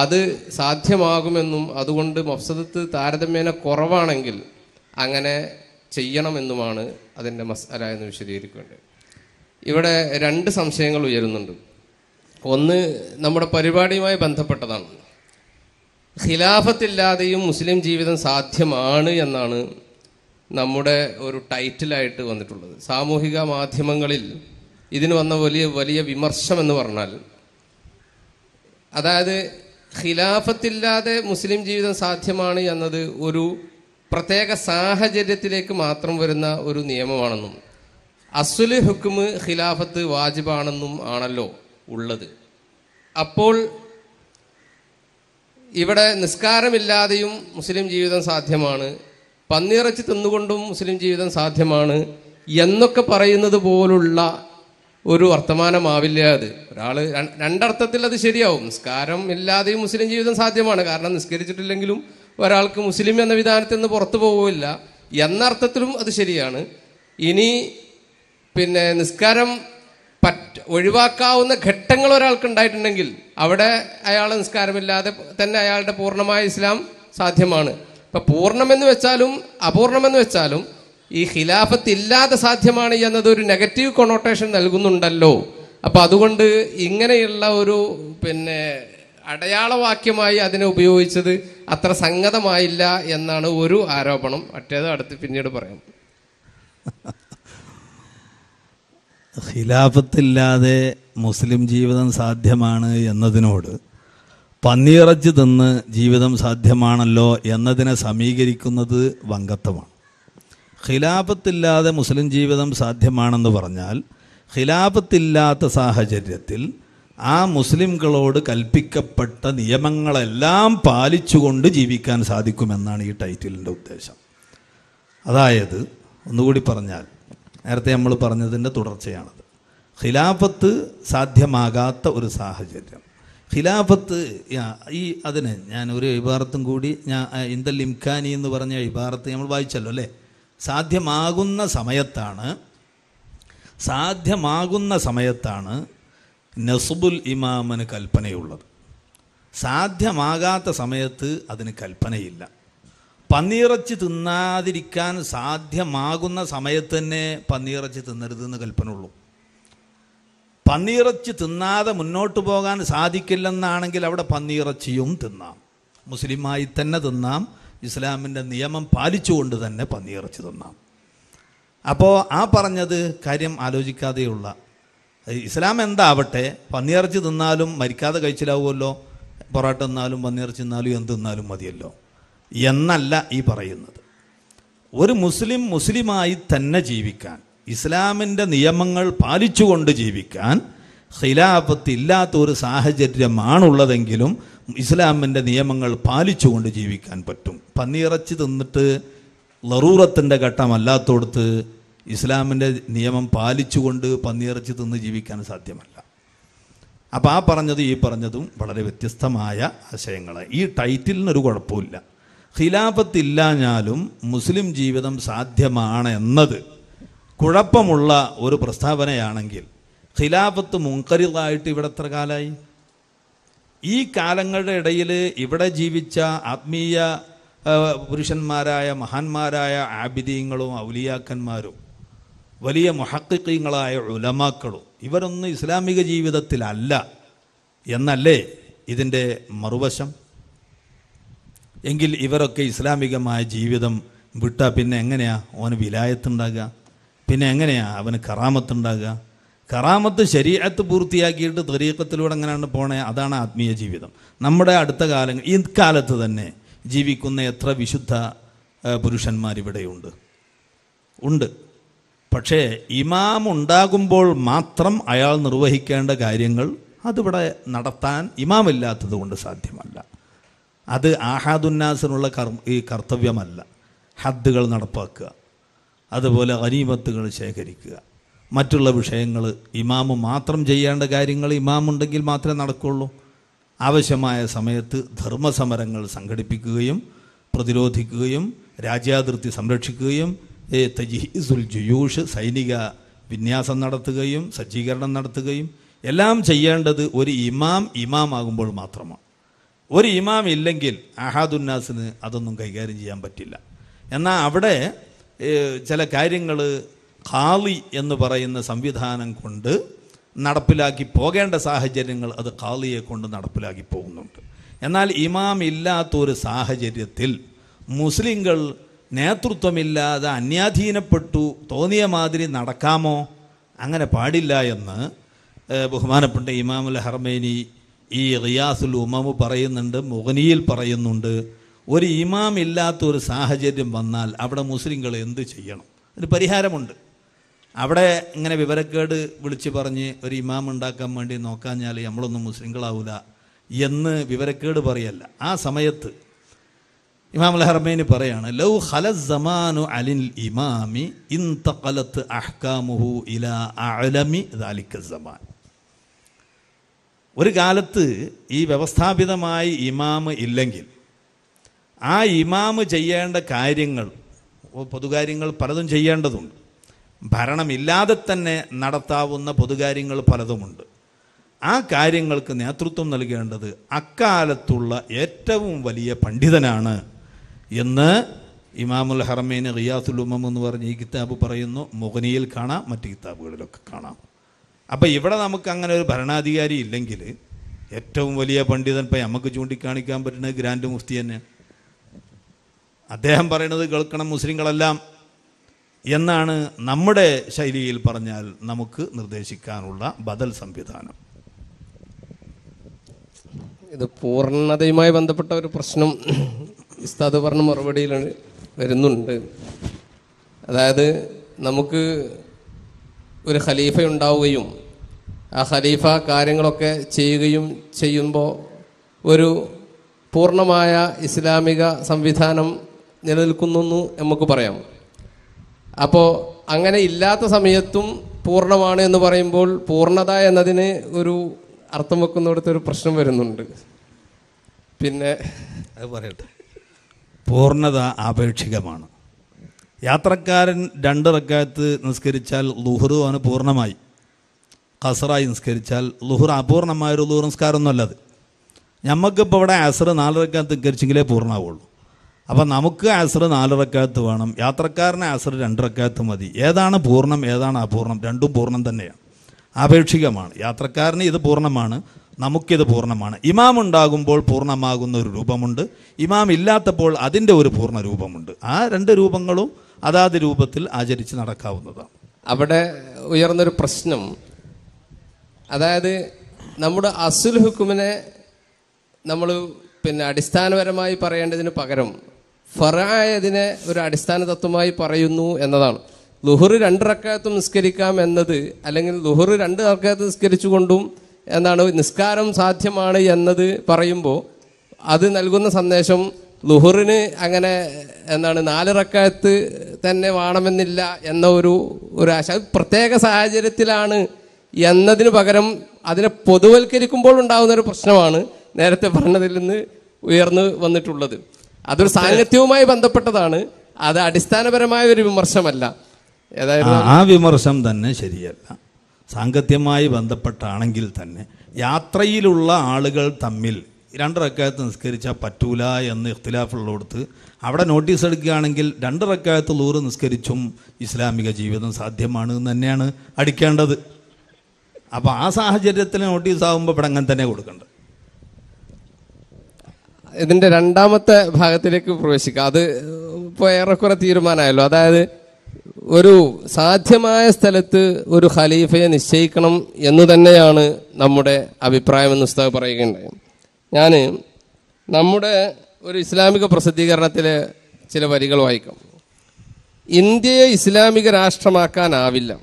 അത് സാധ്യമാകുമെന്നും അതുകൊണ്ട് മഫ്സദത്ത് താരതമ്യേന കുറവാണെങ്കിൽ അങ്ങനെ ചെയ്യണമെന്നുമാണ് അതിന്റെ മസാല എന്ന് വിശദീകരിക്കേണ്ടത്. ഇവിടെ രണ്ട് സംശയങ്ങൾ ഉയരുന്നുണ്ട്. ഒന്ന് നമ്മുടെ പരിപാടിയുമായി ബന്ധപ്പെട്ടതാണ്. ഖിലാഫത്തില്ലാതെയും മുസ്ലിം ജീവിതം സാധ്യമാണ് എന്നാണ് നമ്മുടെ ഒരു ടൈറ്റിലായിട്ട് വന്നിട്ടുള്ളത്. സാമൂഹിക മാധ്യമങ്ങളിൽ ഇതിന് വന്ന വലിയ വലിയ വിമർശം എന്ന് പറഞ്ഞാൽ അതായത് ഖിലാഫത്തില്ലാതെ മുസ്ലിം ജീവിതം സാധ്യമാണ് എന്നത് ഒരു പ്രത്യേക സാഹചര്യത്തിലേക്ക് മാത്രം വരുന്ന ഒരു നിയമമാണെന്നും അസുൽ ഹുക്കുമ് ഖിലാഫത്ത് വാജിബാണെന്നും ആണല്ലോ ഉള്ളത്. അപ്പോൾ ഇവിടെ നിസ്കാരമില്ലാതെയും മുസ്ലിം ജീവിതം സാധ്യമാണ്. പന്നിയിറച്ചി തിന്നുകൊണ്ടും മുസ്ലിം ജീവിതം സാധ്യമാണ് എന്നൊക്കെ പറയുന്നത് പോലുള്ള ഒരു വർത്തമാനമാവില്ല അത്. ഒരാൾ രണ്ടർത്ഥത്തിൽ അത് ശരിയാവും. നിസ്കാരം ഇല്ലാതെയും മുസ്ലിം ജീവിതം സാധ്യമാണ്. കാരണം നിസ്കരിച്ചിട്ടില്ലെങ്കിലും ഒരാൾക്ക് മുസ്ലിം എന്ന വിധാനത്തിൽ നിന്ന് പുറത്തു പോവില്ല എന്നർത്ഥത്തിലും അത് ശരിയാണ്. ഇനി പിന്നെ നിസ്കാരം പറ്റ ഒഴിവാക്കാവുന്ന ഘട്ടങ്ങൾ ഒരാൾക്ക് ഉണ്ടായിട്ടുണ്ടെങ്കിൽ അവിടെ അയാൾ നിസ്കാരമില്ലാതെ തന്നെ അയാളുടെ പൂർണമായ ഇസ്ലാം സാധ്യമാണ്. ഇപ്പൊ പൂർണമെന്ന് വെച്ചാലും അപൂർണമെന്ന് വെച്ചാലും ഈ ഖിലാഫത്ത് ഇല്ലാതെ സാധ്യമാണ് എന്നത് ഒരു നെഗറ്റീവ് കൊണോട്ടേഷൻ നൽകുന്നുണ്ടല്ലോ. അപ്പൊ അതുകൊണ്ട് ഇങ്ങനെയുള്ള ഒരു പിന്നെ അടയാളവാക്യമായി അതിനെ ഉപയോഗിച്ചത് അത്ര സംഗതമായില്ല എന്നാണ് ഒരു ആരോപണം. മറ്റേത് അടുത്ത് പിന്നീട് പറയാം. ഖിലാഫത്തില്ലാതെ മുസ്ലിം ജീവിതം സാധ്യമാണ് എന്നതിനോട് പന്നിയിറച്ച് തിന്ന് ജീവിതം സാധ്യമാണല്ലോ എന്നതിനെ സമീകരിക്കുന്നത് വങ്കത്വമാണ് ഖിലാഫത്തില്ലാതെ മുസ്ലിം ജീവിതം സാധ്യമാണെന്ന് പറഞ്ഞാൽ ഖിലാഫത്തില്ലാത്ത സാഹചര്യത്തിൽ ആ മുസ്ലിംകളോട് കൽപ്പിക്കപ്പെട്ട നിയമങ്ങളെല്ലാം പാലിച്ചുകൊണ്ട് ജീവിക്കാൻ സാധിക്കുമെന്നാണ് ഈ ടൈറ്റിലിന്റെ ഉദ്ദേശം. അതായത് ഒന്നുകൂടി പറഞ്ഞാൽ നേരത്തെ നമ്മൾ പറഞ്ഞതിന്റെ തുടർച്ചയാണത്. ഖിലാഫത്ത് സാധ്യമാകാത്ത ഒരു സാഹചര്യം. ഖിലാഫത്ത് ഈ അതിന് ഞാൻ ഒരു ഇബാറത്തും കൂടി ഞാൻ ഇന്ദൽ ഇംഖാനി എന്ന് പറഞ്ഞ ഇബാറത്ത് നമ്മൾ വായിച്ചല്ലോ അല്ലേ? സാധ്യമാകുന്ന സമയത്താണ് സാധ്യമാകുന്ന സമയത്താണ് നസുബുൽ ഇമാമന് കൽപ്പനയുള്ളത്. സാധ്യമാകാത്ത സമയത്ത് അതിന് കൽപ്പനയില്ല. പന്നിയിറച്ചി തിന്നാതിരിക്കാൻ സാധ്യമാകുന്ന സമയത്ത് തന്നെ പന്നിയിറച്ചി തിന്നരുതെന്ന് കൽപ്പനയുള്ളൂ. പന്നിയിറച്ചി തിന്നാതെ മുന്നോട്ട് പോകാൻ സാധിക്കില്ലെന്നാണെങ്കിൽ അവിടെ പന്നിയിറച്ചിയും തിന്നാം. മുസ്ലിമായി തന്നെ തിന്നാം. ഇസ്ലാമിന്റെ നിയമം പാലിച്ചുകൊണ്ട് തന്നെ പന്നിയിറച്ചി തിന്നാം. അപ്പോൾ ആ പറഞ്ഞത് കാര്യം ആലോചിക്കാതെയുള്ള. ഇസ്ലാം എന്താവട്ടെ? പന്നിയിറച്ചി തിന്നാലും മരിക്കാതെ കഴിച്ചിലാവുമല്ലോ? പൊറോട്ട തിന്നാലും പന്നിയിറച്ചി തിന്നാലും എന്ത് തിന്നാലും മതിയല്ലോ. എന്നല്ല ഈ പറയുന്നത്. ഒരു മുസ്ലിം മുസ്ലിമായി തന്നെ ജീവിക്കാൻ ഇസ്ലാമിന്റെ നിയമങ്ങൾ പാലിച്ചുകൊണ്ട് ജീവിക്കാൻ ഖിലാഫത്ത് ഇല്ലാത്ത ഒരു സാഹചര്യമാണുള്ളതെങ്കിലും ഇസ്ലാമിന്റെ നിയമങ്ങൾ പാലിച്ചുകൊണ്ട് ജീവിക്കാൻ പറ്റും. പന്നിയിറച്ചി തിന്നിട്ട് ലറൂറത്തിന്റെ ഘട്ടമല്ലാത്തോടത്ത് ഇസ്ലാമിന്റെ നിയമം പാലിച്ചുകൊണ്ട് പന്നിയിറച്ചി തിന്ന് ജീവിക്കാൻ സാധ്യമല്ല. അപ്പോൾ ആ പറഞ്ഞതും ഈ പറഞ്ഞതും വളരെ വ്യത്യസ്തമായ ആശയങ്ങളാണ്. ഈ ടൈറ്റിലിനൊരു കുഴപ്പമില്ല ഖിലാഫത്ത് ഇല്ലാഞ്ഞാലും മുസ്ലിം ജീവിതം സാധ്യമാണ് എന്നത് കുഴപ്പമുള്ള ഒരു പ്രസ്താവനയാണെങ്കിൽ ഖിലാഫത്ത് മുൻകരിതായിട്ട് ഇവിടെ എത്ര കാലമായി ഈ കാലങ്ങളുടെ ഇടയിൽ ഇവിടെ ജീവിച്ച ആത്മീയ പുരുഷന്മാരായ മഹാന്മാരായ ആബിദീങ്ങളും ഔലിയാക്കന്മാരും വലിയ മുഹക്കിക്കീങ്ങളായ ഉലമാക്കളും ഇവരൊന്നും ഇസ്ലാമിക ജീവിതത്തിലല്ല എന്നല്ലേ ഇതിന്റെ മറുവശം? എങ്കിൽ ഇവരൊക്കെ ഇസ്ലാമികമായ ജീവിതം വിട്ടാൽ പിന്നെ എങ്ങനെയാ ഓന് വിലായത്തുണ്ടാകുക പിന്നെ എങ്ങനെയാ അവന് കറാമത്തുണ്ടാകുക കറാമത്ത് ശരീരത്ത് പൂർത്തിയാക്കിയിട്ട് തരീക്കത്തിലൂടെ എങ്ങനെയാണ് പോണേ? അതാണ് ആത്മീയ ജീവിതം. നമ്മുടെ അടുത്ത കാലങ്ങൾ ഈ കാലത്ത് തന്നെ ജീവിക്കുന്ന എത്ര വിശുദ്ധ പുരുഷന്മാരിവിടെയുണ്ട്. ഉണ്ട്. പക്ഷേ ഇമാം ഉണ്ടാകുമ്പോൾ മാത്രം അയാൾ നിർവഹിക്കേണ്ട കാര്യങ്ങൾ അതിവിടെ നടത്താൻ ഇമാമില്ലാത്തത് കൊണ്ട് സാധ്യമല്ല. അത് ആഹാദുന്നാസിനുള്ള കർ ഈ കർത്തവ്യമല്ല. ഹദ്ദുകൾ നടപ്പാക്കുക. അതുപോലെ അനീമത്തുകൾ ശേഖരിക്കുക. മറ്റുള്ള വിഷയങ്ങൾ ഇമാമ് മാത്രം ചെയ്യേണ്ട കാര്യങ്ങൾ ഇമാമുണ്ടെങ്കിൽ മാത്രമേ നടക്കുള്ളൂ. ആവശ്യമായ സമയത്ത് ധർമ്മസമരങ്ങൾ സംഘടിപ്പിക്കുകയും പ്രതിരോധിക്കുകയും രാജ്യാതിർത്തി സംരക്ഷിക്കുകയും തജീസുൽ ജുയൂഷ് സൈനിക വിന്യാസം നടത്തുകയും സജ്ജീകരണം നടത്തുകയും എല്ലാം ചെയ്യേണ്ടത് ഒരു ഇമാം ഇമാമാകുമ്പോൾ മാത്രമാണ്. ഒരു ഇമാം ഇല്ലെങ്കിൽ അഹാദുന്നാസിന് അതൊന്നും കൈകാര്യം ചെയ്യാൻ പറ്റില്ല. എന്നാൽ അവിടെ ചില കാര്യങ്ങൾ ഖാളി എന്ന് പറയുന്ന സംവിധാനം കൊണ്ട് നടപ്പിലാക്കി പോകേണ്ട സാഹചര്യങ്ങൾ അത് ഖാളിയെ കൊണ്ട് നടപ്പിലാക്കി പോകുന്നുണ്ട്. എന്നാൽ ഇമാം ഇല്ലാത്തൊരു സാഹചര്യത്തിൽ മുസ്ലിങ്ങൾ നേതൃത്വമില്ലാതെ അന്യാധീനപ്പെട്ടു തോന്നിയ മാതിരി നടക്കാമോ? അങ്ങനെ പാടില്ല എന്ന് ബഹുമാനപ്പെട്ട ഇമാമുൽ ഹർമേനി ഈ റിയാസുൽ ഉമമ് പറയുന്നുണ്ട് മുഗനിയിൽ പറയുന്നുണ്ട് ഒരു ഇമാം ഇല്ലാത്ത ഒരു സാഹചര്യം വന്നാൽ അവിടെ മുസ്ലിങ്ങൾ എന്ത് ചെയ്യണം? അതിന് പരിഹാരമുണ്ട്. അവിടെ ഇങ്ങനെ വിവരക്കേട് വിളിച്ച് പറഞ്ഞ് ഒരു ഇമാം ഉണ്ടാക്കാൻ വേണ്ടി നോക്കാഞ്ഞാൽ നമ്മളൊന്നും മുസ്ലിങ്ങളാവൂല എന്ന് വിവരക്കേട് പറയല്ല. ആ സമയത്ത് ഇമാം അൽ ഹർമൈനി പറയാണ് ലൗ ഹല സമാനു അലിൽ ഇമാമി ഇൻതഖലത്ത് അഹ്കാമുഹു ഇലാ അലമി ദാലിക്ക സമാൻ. ഒരു കാലത്ത് ഈ വ്യവസ്ഥാപിതമായി ഇമാമ് ഇല്ലെങ്കിൽ ആ ഇമാമ് ചെയ്യേണ്ട കാര്യങ്ങൾ പൊതുകാര്യങ്ങൾ പലതും ചെയ്യേണ്ടതുണ്ട്. ഭരണമില്ലാതെ തന്നെ നടത്താവുന്ന പൊതുകാര്യങ്ങൾ പലതുമുണ്ട്. ആ കാര്യങ്ങൾക്ക് നേതൃത്വം നൽകേണ്ടത് അക്കാലത്തുള്ള ഏറ്റവും വലിയ പണ്ഡിതനാണ് എന്ന് ഇമാമുൽ ഹറമീൻ റിയാസുൽ ഉമ്മം എന്ന് പറഞ്ഞ് ഈ കിതാബ് പറയുന്നു. മുഗനിയിൽ കാണാം മറ്റ് കിതാബുകളിലൊക്കെ കാണാം. അപ്പം ഇവിടെ നമുക്ക് അങ്ങനെ ഒരു ഭരണാധികാരി ഇല്ലെങ്കിൽ ഏറ്റവും വലിയ പണ്ഡിതൻ ഇപ്പം നമുക്ക് ചൂണ്ടിക്കാണിക്കാൻ പറ്റുന്നത് ഗ്രാൻഡ് മുഫ്തി തന്നെ അദ്ദേഹം പറയുന്നത് കേൾക്കണം മുസ്ലിങ്ങളെല്ലാം എന്നാണ് നമ്മുടെ ശൈലിയിൽ പറഞ്ഞാൽ നമുക്ക് നിർദ്ദേശിക്കാനുള്ള ബദൽ സംവിധാനം. ഇത് പൂർണതയുമായി ബന്ധപ്പെട്ട ഒരു പ്രശ്നം ഉസ്താദ് പറഞ്ഞ മറുപടിയിൽ വരുന്നുണ്ട്. അതായത് നമുക്ക് ഒരു ഖലീഫ ഉണ്ടാവുകയും ആ ഖലീഫ കാര്യങ്ങളൊക്കെ ചെയ്യുകയും ചെയ്യുമ്പോൾ ഒരു പൂർണമായ ഇസ്ലാമിക സംവിധാനം നിലനിൽക്കുന്നു നമുക്ക് പറയാം. അപ്പോൾ അങ്ങനെ ഇല്ലാത്ത സമയത്തും പൂർണമാണ് എന്ന് പറയുമ്പോൾ പൂർണത എന്നതിന് ഒരു അർത്ഥം വെക്കുന്നിടത്ത് ഒരു പ്രശ്നം വരുന്നുണ്ട്. പിന്നെ അത് പറയട്ടെ. പൂർണത ആപേക്ഷികമാണ്. യാത്രക്കാരൻ രണ്ട് റക്കാത്ത് നിസ്കരിച്ചാൽ അവന് പൂർണമായി. കസറായി നിസ്കരിച്ചാൽ ലുഹർ അപൂർണമായ ഒരു ലുഹർ നിസ്കാരമൊന്നുമല്ല അത് നമുക്കിപ്പോൾ ഇവിടെ അസർ നാല് റക്കാത്ത് നിസ്കരിച്ചെങ്കിലേ പൂർണമാവുള്ളൂ. അപ്പം നമുക്ക് അസർ നാല് റക്കാത്ത് വേണം യാത്രക്കാരനെ അസർ രണ്ട് റക്കാത്ത് മതി. ഏതാണ് പൂർണം ഏതാണ് അപൂർണം രണ്ടും പൂർണം തന്നെയാണ്. ആപേക്ഷികമാണ്. യാത്രക്കാരന് ഇത് പൂർണമാണ് നമുക്കിത് പൂർണമാണ്. ഇമാം ഉണ്ടാകുമ്പോൾ പൂർണമാകുന്ന ഒരു രൂപമുണ്ട്. ഇമാം ഇല്ലാത്തപ്പോൾ അതിന്റെ ഒരു പൂർണ രൂപമുണ്ട്. ആ രണ്ട് രൂപങ്ങളും അതാത് രൂപത്തിൽ ആചരിച്ച് നടക്കാവുന്നതാണ്. അവിടെ ഉയർന്നൊരു പ്രശ്നം. അതായത് നമ്മുടെ അസുൽ ഹുക്കുമിനെ നമ്മൾ പിന്നെ അടിസ്ഥാനപരമായി പറയേണ്ടതിന് പകരം ഫറായതിനെ ഒരു അടിസ്ഥാന തത്വമായി പറയുന്നു എന്നതാണ്. ലുഹർ രണ്ട് റക്കായത്തും നിസ്കരിക്കാം എന്നത് അല്ലെങ്കിൽ ലുഹർ രണ്ട് റക്കായത്ത് നിസ്കരിച്ചുകൊണ്ടും എന്നാണ് നിസ്കാരം സാധ്യമാണ് എന്നത് പറയുമ്പോൾ അത് നൽകുന്ന സന്ദേശം ലുഹറിന് അങ്ങനെ എന്താണ് നാല് റക്കായത്ത് തന്നെ വേണമെന്നില്ല എന്ന ഒരു ഒരു ആശ. പ്രത്യേക സാഹചര്യത്തിലാണ് എന്നതിന് പകരം അതിനെ പൊതുവൽക്കരിക്കുമ്പോൾ ഉണ്ടാകുന്ന ഒരു പ്രശ്നമാണ് നേരത്തെ പറഞ്ഞതിൽ നിന്ന് ഉയർന്നു വന്നിട്ടുള്ളത്. അതൊരു സാങ്കത്യവുമായി ബന്ധപ്പെട്ടതാണ്. അത് അടിസ്ഥാനപരമായ ഒരു വിമർശമല്ല. ആ വിമർശം തന്നെ ശരിയല്ല. സാങ്കത്യമായി ബന്ധപ്പെട്ടാണെങ്കിൽ തന്നെ യാത്രയിലുള്ള ആളുകൾ തമ്മിൽ രണ്ട് റക്കായത്ത് നിസ്കരിച്ചാൽ പറ്റൂല എന്ന് ഇഖ്തിലാഫുള്ളടത്ത് അവിടെ നോട്ടീസ് എടുക്കുകയാണെങ്കിൽ രണ്ട് റക്കായത്ത് ലൂറ് നിസ്കരിച്ചും ഇസ്ലാമിക ജീവിതം സാധ്യമാണ് എന്ന് തന്നെയാണ് അടിക്കേണ്ടത്. അപ്പോൾ ആ സാഹചര്യത്തിൽ നോട്ടീസ് ആകുമ്പോൾ ഇവിടെ അങ്ങനെ തന്നെ കൊടുക്കേണ്ടത് ഇതിന്റെ രണ്ടാമത്തെ ഭാഗത്തിലേക്ക് പ്രവേശിക്കാം. അത് ഇപ്പോൾ ഏറെക്കുറെ തീരുമാനമായല്ലോ. അതായത് ഒരു സാധ്യമായ സ്ഥലത്ത് ഒരു ഖലീഫയെ നിശ്ചയിക്കണം എന്ന് തന്നെയാണ് നമ്മുടെ അഭിപ്രായം എന്ന് ഉസ്താദ് പറയുകയുണ്ടായി. ഞാൻ നമ്മുടെ ഒരു ഇസ്ലാമിക പ്രസിദ്ധീകരണത്തിലെ ചില വരികൾ വായിക്കാം. ഇന്ത്യയെ ഇസ്ലാമിക രാഷ്ട്രമാക്കാനാവില്ല.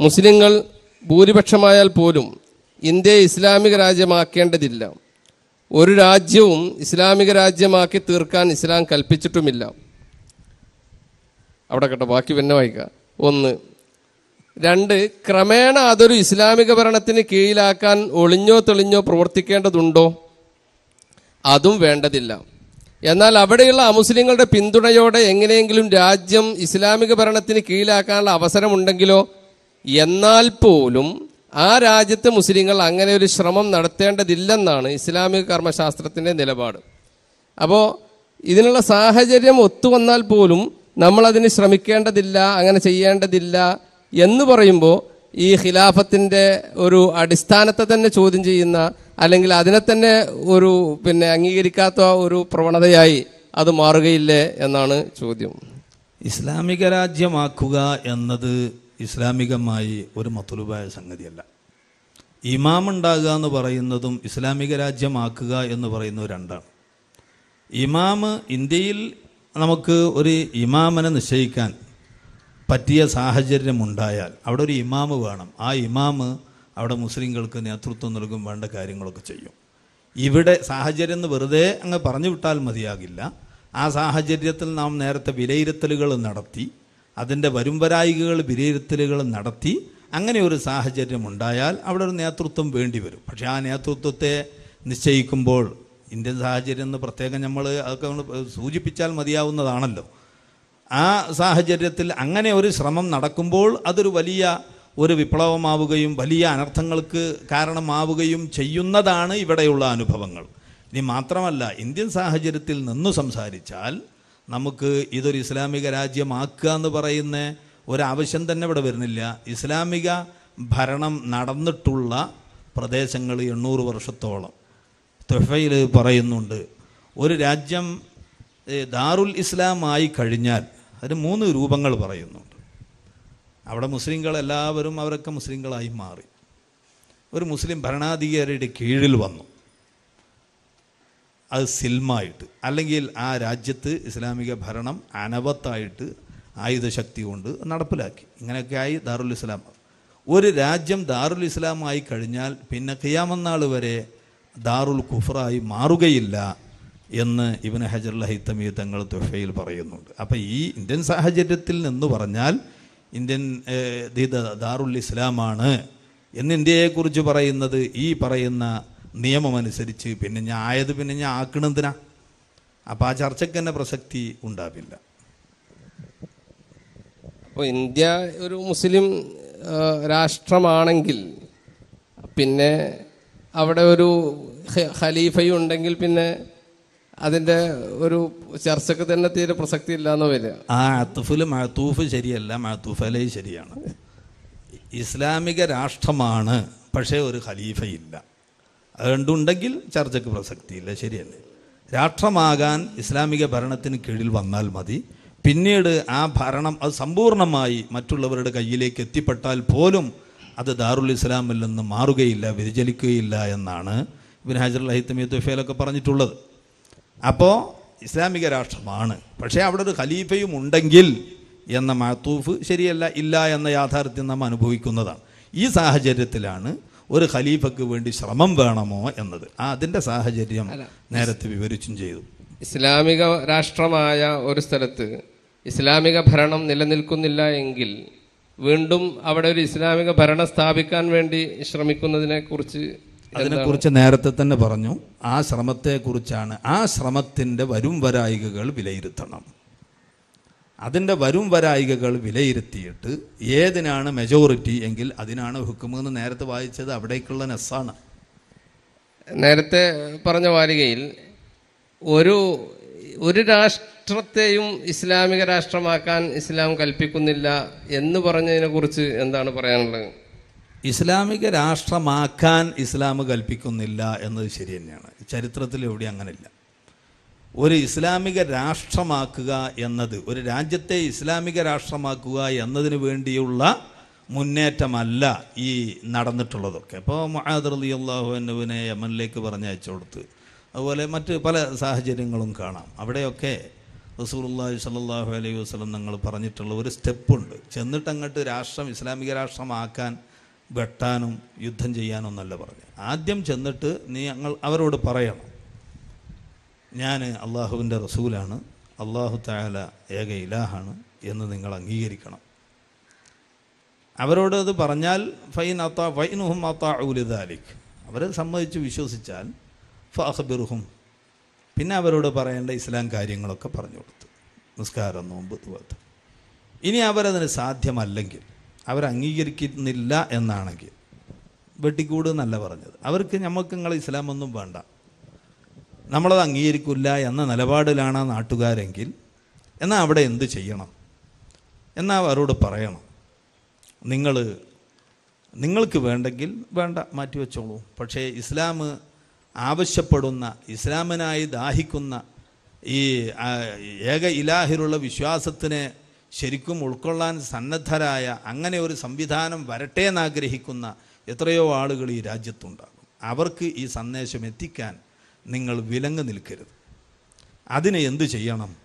മുസ്ലിങ്ങൾ ഭൂരിപക്ഷമായാൽ പോലും ഇന്ത്യയെ ഇസ്ലാമിക രാജ്യമാക്കേണ്ടതില്ല. ഒരു രാജ്യവും ഇസ്ലാമിക രാജ്യമാക്കി തീർക്കാൻ ഇസ്ലാം കൽപ്പിച്ചിട്ടുമില്ല. അവിടെ കേട്ടോ ബാക്കി പിന്നെ വായിക്കുക ഒന്ന് രണ്ട് ക്രമേണ അതൊരു ഇസ്ലാമിക ഭരണത്തിന് കീഴിലാക്കാൻ ഒളിഞ്ഞോ തെളിഞ്ഞോ പ്രവർത്തിക്കേണ്ടതുണ്ടോ? അതും വേണ്ടതില്ല. എന്നാൽ അവിടെയുള്ള അമുസ്ലിങ്ങളുടെ പിന്തുണയോടെ എങ്ങനെയെങ്കിലും രാജ്യം ഇസ്ലാമിക ഭരണത്തിന് കീഴിലാക്കാനുള്ള അവസരമുണ്ടെങ്കിലോ എന്നാൽ പോലും ആ രാജ്യത്തെ മുസ്ലിങ്ങൾ അങ്ങനെ ഒരു ശ്രമം നടത്തേണ്ടതില്ലെന്നാണ് ഇസ്ലാമിക കർമ്മശാസ്ത്രത്തിന്റെ നിലപാട്. അപ്പോൾ ഇതിനുള്ള സാഹചര്യം ഒത്തുവന്നാൽ പോലും നമ്മൾ അതിന് ശ്രമിക്കേണ്ടതില്ല അങ്ങനെ ചെയ്യേണ്ടതില്ല എന്ന് പറയുമ്പോൾ ഈ ഖിലാഫത്തിന്റെ ഒരു അടിസ്ഥാനത്തെ തന്നെ ചോദ്യം ചെയ്യുന്ന അല്ലെങ്കിൽ അതിനെ തന്നെ ഒരു പിന്നെ അംഗീകരിക്കാത്ത ഒരു പ്രവണതയായി അത് മാറുകയില്ലേ എന്നാണ് ചോദ്യം. ഇസ്ലാമിക രാജ്യമാക്കുക എന്നത് ഇസ്ലാമികമായി ഒരു മത്തുലുബായ സംഗതിയല്ല. ഇമാം ഉണ്ടാകുക എന്ന് പറയുന്നതും ഇസ്ലാമിക രാജ്യമാക്കുക എന്ന് പറയുന്നത് രണ്ടാണ്. ഇമാമ് ഇന്ത്യയിൽ നമുക്ക് ഒരു ഇമാമനെ നിശ്ചയിക്കാൻ പറ്റിയ സാഹചര്യമുണ്ടായാൽ അവിടെ ഒരു ഇമാമ് വേണം. ആ ഇമാമ് അവിടെ മുസ്ലിങ്ങൾക്ക് നേതൃത്വം നൽകും വേണ്ട കാര്യങ്ങളൊക്കെ ചെയ്യും. ഇവിടെ സാഹചര്യം എന്ന് വെറുതെ അങ്ങ് പറഞ്ഞു വിട്ടാൽ മതിയാകില്ല. ആ സാഹചര്യത്തിൽ നാം നേരത്തെ വിലയിരുത്തലുകൾ നടത്തി അതിന്റെ വരുംവരായികകൾ വിലയിരുത്തലുകൾ നടത്തി അങ്ങനെ ഒരു സാഹചര്യം ഉണ്ടായാൽ അവിടെ ഒരു നേതൃത്വം വേണ്ടി വരും. പക്ഷേ ആ നേതൃത്വത്തെ നിശ്ചയിക്കുമ്പോൾ ഇന്ത്യൻ സാഹചര്യം എന്ന് പ്രത്യേകം നമ്മൾ അതൊക്കെ നമ്മൾ സൂചിപ്പിച്ചാൽ മതിയാവുന്നതാണല്ലോ. ആ സാഹചര്യത്തിൽ അങ്ങനെ ഒരു ശ്രമം നടക്കുമ്പോൾ അതൊരു വലിയ ഒരു വിപ്ലവമാവുകയും വലിയ അനർത്ഥങ്ങൾക്ക് കാരണമാവുകയും ചെയ്യുന്നതാണ് ഇവിടെയുള്ള അനുഭവങ്ങൾ. ഇനി മാത്രമല്ല ഇന്ത്യൻ സാഹചര്യത്തിൽ നിന്ന് സംസാരിച്ചാൽ നമുക്ക് ഇതൊരു ഇസ്ലാമിക രാജ്യമാക്കുക എന്ന് പറയുന്ന ഒരാവശ്യം തന്നെ ഇവിടെ വരുന്നില്ല. ഇസ്ലാമിക ഭരണം നടന്നിട്ടുള്ള പ്രദേശങ്ങൾ എണ്ണൂറ് വർഷത്തോളം. തൊഫയിൽ പറയുന്നുണ്ട് ഒരു രാജ്യം ദാറുൽ ഇസ്ലാമായി കഴിഞ്ഞാൽ അതിന് മൂന്ന് രൂപങ്ങൾ പറയുന്നുണ്ട് അവിടെ മുസ്ലിങ്ങൾ എല്ലാവരും അവരൊക്കെ മുസ്ലിങ്ങളായി മാറി. ഒരു മുസ്ലിം ഭരണാധികാരിയുടെ കീഴിൽ വന്നു. അത് സിൽമായിട്ട് അല്ലെങ്കിൽ ആ രാജ്യത്ത് ഇസ്ലാമിക ഭരണം അനവത്തായിട്ട് ആയുധശക്തി കൊണ്ട് നടപ്പിലാക്കി. ഇങ്ങനെയൊക്കെ ആയി ദാറുൽ ഇസ്ലാം. ഒരു രാജ്യം ദാറുൽ ഇസ്ലാമായി കഴിഞ്ഞാൽ പിന്നെ ഖിയാമന്നാൾ വരെ ദാറുൽ കുഫറായി മാറുകയില്ല എന്ന് ഇബിന് ഹജർ ഹൈത്തമി തങ്ങൾ തുഫയിൽ പറയുന്നുണ്ട്. അപ്പോൾ ഈ ഇന്ത്യൻ സാഹചര്യത്തിൽ നിന്ന് പറഞ്ഞാൽ ഇന്ത്യൻ ദാറുൽ ഇസ്ലാമാണ് എന്ന് ഇന്ത്യയെക്കുറിച്ച് പറയുന്നത് ഈ പറയുന്ന നിയമമനുസരിച്ച് പിന്നെ ഞാൻ ആയത് പിന്നെ ഞാൻ ആക്കണെന്തിനാ? അപ്പം ആ ചർച്ചയ്ക്ക് തന്നെ പ്രസക്തി ഉണ്ടാവില്ല. അപ്പോൾ ഇന്ത്യ ഒരു മുസ്ലിം രാഷ്ട്രമാണെങ്കിൽ പിന്നെ അവിടെ ഒരു ഖലീഫയും ഉണ്ടെങ്കിൽ പിന്നെ അതിന്റെ ഒരു ചർച്ചക്ക് തന്നെ തീരെ പ്രസക്തി ഇല്ലാന്ന് വരിക ആ അത്തുഫിൽ മഹത്തൂഫ് ശരിയല്ല. മഹത്തൂഫ് അലൈ ശരിയാണ്. ഇസ്ലാമിക രാഷ്ട്രമാണ് പക്ഷേ ഒരു ഖലീഫയില്ല. അതുകൊണ്ടുണ്ടെങ്കിൽ ചർച്ചയ്ക്ക് പ്രസക്തിയില്ല ശരിയല്ലേ? രാഷ്ട്രമാകാൻ ഇസ്ലാമിക ഭരണത്തിന് കീഴിൽ വന്നാൽ മതി. പിന്നീട് ആ ഭരണം അത് സമ്പൂർണമായി മറ്റുള്ളവരുടെ കയ്യിലേക്ക് എത്തിപ്പെട്ടാൽ പോലും അത് ദാറുൽ ഇസ്ലാമിൽ നിന്ന് മാറുകയില്ല വ്യതിചലിക്കുകയില്ല എന്നാണ് ഇബിൻ ഹാജർ അഹിത്തമിയ തുഫേലൊക്കെ പറഞ്ഞിട്ടുള്ളത്. അപ്പോൾ ഇസ്ലാമിക രാഷ്ട്രമാണ്. പക്ഷേ അവിടെ ഒരു ഖലീഫയും ഉണ്ടെങ്കിൽ എന്ന മാത്തൂഫ് ശരിയല്ല ഇല്ല എന്ന യാഥാർത്ഥ്യം നാം അനുഭവിക്കുന്നതാണ്. ഈ സാഹചര്യത്തിലാണ് ഒരു ഖലീഫക്ക് വേണ്ടി ശ്രമം വേണമോ എന്നത്. ആ അതിന്റെ സാഹചര്യം നേരത്തെ വിവരിച്ചും ചെയ്തു. ഇസ്ലാമിക രാഷ്ട്രമായ ഒരു സ്ഥലത്ത് ഇസ്ലാമിക ഭരണം നിലനിൽക്കുന്നില്ല എങ്കിൽ വീണ്ടും അവിടെ ഒരു ഇസ്ലാമിക ഭരണം സ്ഥാപിക്കാൻ വേണ്ടി ശ്രമിക്കുന്നതിനെ കുറിച്ച് അതിനെക്കുറിച്ച് നേരത്തെ തന്നെ പറഞ്ഞു ആ ശ്രമത്തെക്കുറിച്ചാണ്. ആ ശ്രമത്തിന്റെ വരും വരായികകൾ വിലയിരുത്തണം. അതിന്റെ വരും വരായികകൾ വിലയിരുത്തിയിട്ട് ഏതിനാണ് മെജോറിറ്റി എങ്കിൽ അതിനാണ് ഹുക്കുമെന്ന് നേരത്തെ വായിച്ചത് അവിടേക്കുള്ള നെസ്സാണ്. നേരത്തെ പറഞ്ഞ വാരികയിൽ ഒരു ഒരു രാഷ്ട്രത്തെയും ഇസ്ലാമിക രാഷ്ട്രമാക്കാൻ ഇസ്ലാം കൽപ്പിക്കുന്നില്ല എന്ന് പറഞ്ഞതിനെക്കുറിച്ച് എന്താണ് പറയാനുള്ളത്? ഇസ്ലാമിക രാഷ്ട്രമാക്കാൻ ഇസ്ലാം കൽപ്പിക്കുന്നില്ല എന്നത് ശരി തന്നെയാണ്. ചരിത്രത്തിൽ എവിടെ അങ്ങനെയില്ല. ഒരു ഇസ്ലാമിക രാഷ്ട്രമാക്കുക എന്നത് ഒരു രാജ്യത്തെ ഇസ്ലാമിക രാഷ്ട്രമാക്കുക എന്നതിന് വേണ്ടിയുള്ള മുന്നേറ്റമല്ല ഈ നടന്നിട്ടുള്ളതൊക്കെ. അപ്പോൾ മഹാദർ അലി അള്ളാഹുവിനെ യമനിലേക്ക് പറഞ്ഞയച്ചു കൊടുത്ത് അതുപോലെ മറ്റ് പല സാഹചര്യങ്ങളും കാണാം. അവിടെയൊക്കെ റസൂലുള്ളാഹി സ്വല്ലല്ലാഹു അലൈഹി വസ്ലം നിങ്ങൾ പറഞ്ഞിട്ടുള്ള ഒരു സ്റ്റെപ്പുണ്ട്. ചെന്നിട്ട് അങ്ങോട്ട് രാഷ്ട്രം ഇസ്ലാമിക രാഷ്ട്രമാക്കാൻ വെട്ടാനും യുദ്ധം ചെയ്യാനും എന്നല്ല പറഞ്ഞു ആദ്യം ചെന്നിട്ട് നീ ഞങ്ങൾ അവരോട് പറയണം. ഞാൻ അള്ളാഹുവിന്റെ റസൂലാണ്. അള്ളാഹു താല ഏക ഇലാഹാണ് എന്ന് നിങ്ങൾ അംഗീകരിക്കണം. അവരോട് അത് പറഞ്ഞാൽ ഫൈൻ അത്താ ഫൈനുഹും അത്താ ഉലിദാലിക് അവരെ സമ്മതിച്ച് വിശ്വസിച്ചാൽ ഫാഹബിർഹും പിന്നെ അവരോട് പറയേണ്ട ഇസ്ലാം കാര്യങ്ങളൊക്കെ പറഞ്ഞു കൊടുത്തു. നിസ്കാരം നോമ്പ് തുവത്ത് ഇനി അവരതിന് സാധ്യമല്ലെങ്കിൽ അവർ അംഗീകരിക്കുന്നില്ല എന്നാണെങ്കിൽ വെട്ടിക്കൂട് എന്നല്ല പറഞ്ഞത്. അവർക്ക് നമുക്ക് നിങ്ങൾ ഇസ്ലാമൊന്നും വേണ്ട. നമ്മളത് അംഗീകരിക്കില്ല എന്ന നിലപാടിലാണ് നാട്ടുകാരെങ്കിൽ എന്നാൽ അവിടെ എന്ത് ചെയ്യണം? എന്നാൽ അവരോട് പറയണം? നിങ്ങൾ നിങ്ങൾക്ക് വേണ്ടെങ്കിൽ വേണ്ട മാറ്റിവെച്ചോളൂ പക്ഷേ ഇസ്ലാം ആവശ്യപ്പെടുന്ന ഇസ്ലാമിനായി ദാഹിക്കുന്ന ഈ ഏക ഇലാഹിലുള്ള വിശ്വാസത്തിനെ ശരിക്കും ഉൾക്കൊള്ളാൻ സന്നദ്ധരായ അങ്ങനെ ഒരു സംവിധാനം വരട്ടെ എന്നാഗ്രഹിക്കുന്ന എത്രയോ ആളുകൾ ഈ രാജ്യത്തുണ്ടാകും. അവർക്ക് ഈ സന്ദേശം എത്തിക്കാൻ നിങ്ങൾ വിലങ്ങ് നിൽക്കരുത്. അതിന് എന്തു ചെയ്യണം?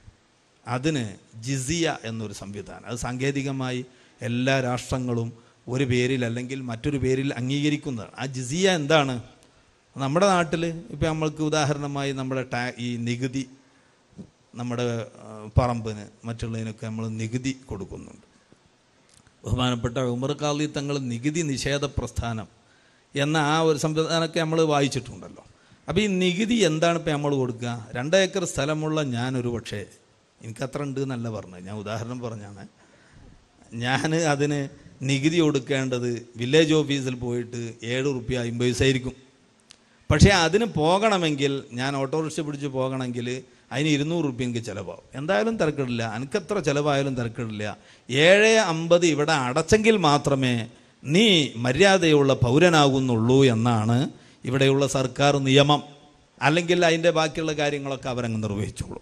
അതിന് ജിസിയ എന്നൊരു സംവിധാനം. അത് സാങ്കേതികമായി എല്ലാ രാഷ്ട്രങ്ങളും ഒരു പേരിൽ അല്ലെങ്കിൽ മറ്റൊരു പേരിൽ അംഗീകരിക്കുന്നതാണ്. ആ ജിസിയ എന്താണ്? നമ്മുടെ നാട്ടിൽ ഇപ്പം നമ്മൾക്ക് ഉദാഹരണമായി നമ്മുടെ ടാ ഈ നികുതി നമ്മുടെ പറമ്പിന് മറ്റുള്ളതിനൊക്കെ നമ്മൾ നികുതി കൊടുക്കുന്നുണ്ട്. ബഹുമാനപ്പെട്ട ഉമർ ഖാലി തങ്ങൾ നികുതി നിഷേധ പ്രസ്ഥാനം എന്ന ആ ഒരു സംവിധാനമൊക്കെ നമ്മൾ വായിച്ചിട്ടുണ്ടല്ലോ. അപ്പോൾ ഈ നികുതി എന്താണ് ഇപ്പം നമ്മൾ കൊടുക്കുക? രണ്ട് ഏക്കർ സ്ഥലമുള്ള ഞാനൊരു പക്ഷേ എനിക്കത്ര ഉണ്ട് എന്നല്ല പറഞ്ഞത്. ഞാൻ ഉദാഹരണം പറഞ്ഞാണ്. ഞാൻ അതിന് നികുതി കൊടുക്കേണ്ടത് വില്ലേജ് ഓഫീസിൽ പോയിട്ട് ഏഴ് റുപ്യ അമ്പത് പൈസ ആയിരിക്കും. പക്ഷേ അതിന് പോകണമെങ്കിൽ ഞാൻ ഓട്ടോറിക്ഷ പിടിച്ച് പോകണമെങ്കിൽ അതിന് ഇരുന്നൂറ് റുപ്യ എനിക്ക് ചിലവാകും. എന്തായാലും തിരക്കിടില്ല. എനിക്കെത്ര ചിലവായാലും തിരക്കിടില്ല. ഏഴ് അമ്പത് ഇവിടെ അടച്ചെങ്കിൽ മാത്രമേ നീ മര്യാദയുള്ള പൗരനാകുന്നുള്ളൂ എന്നാണ് ഇവിടെയുള്ള സർക്കാർ നിയമം. അല്ലെങ്കിൽ അതിന്റെ ബാക്കിയുള്ള കാര്യങ്ങളൊക്കെ അവരങ്ങ് നിർവഹിച്ചോളൂ.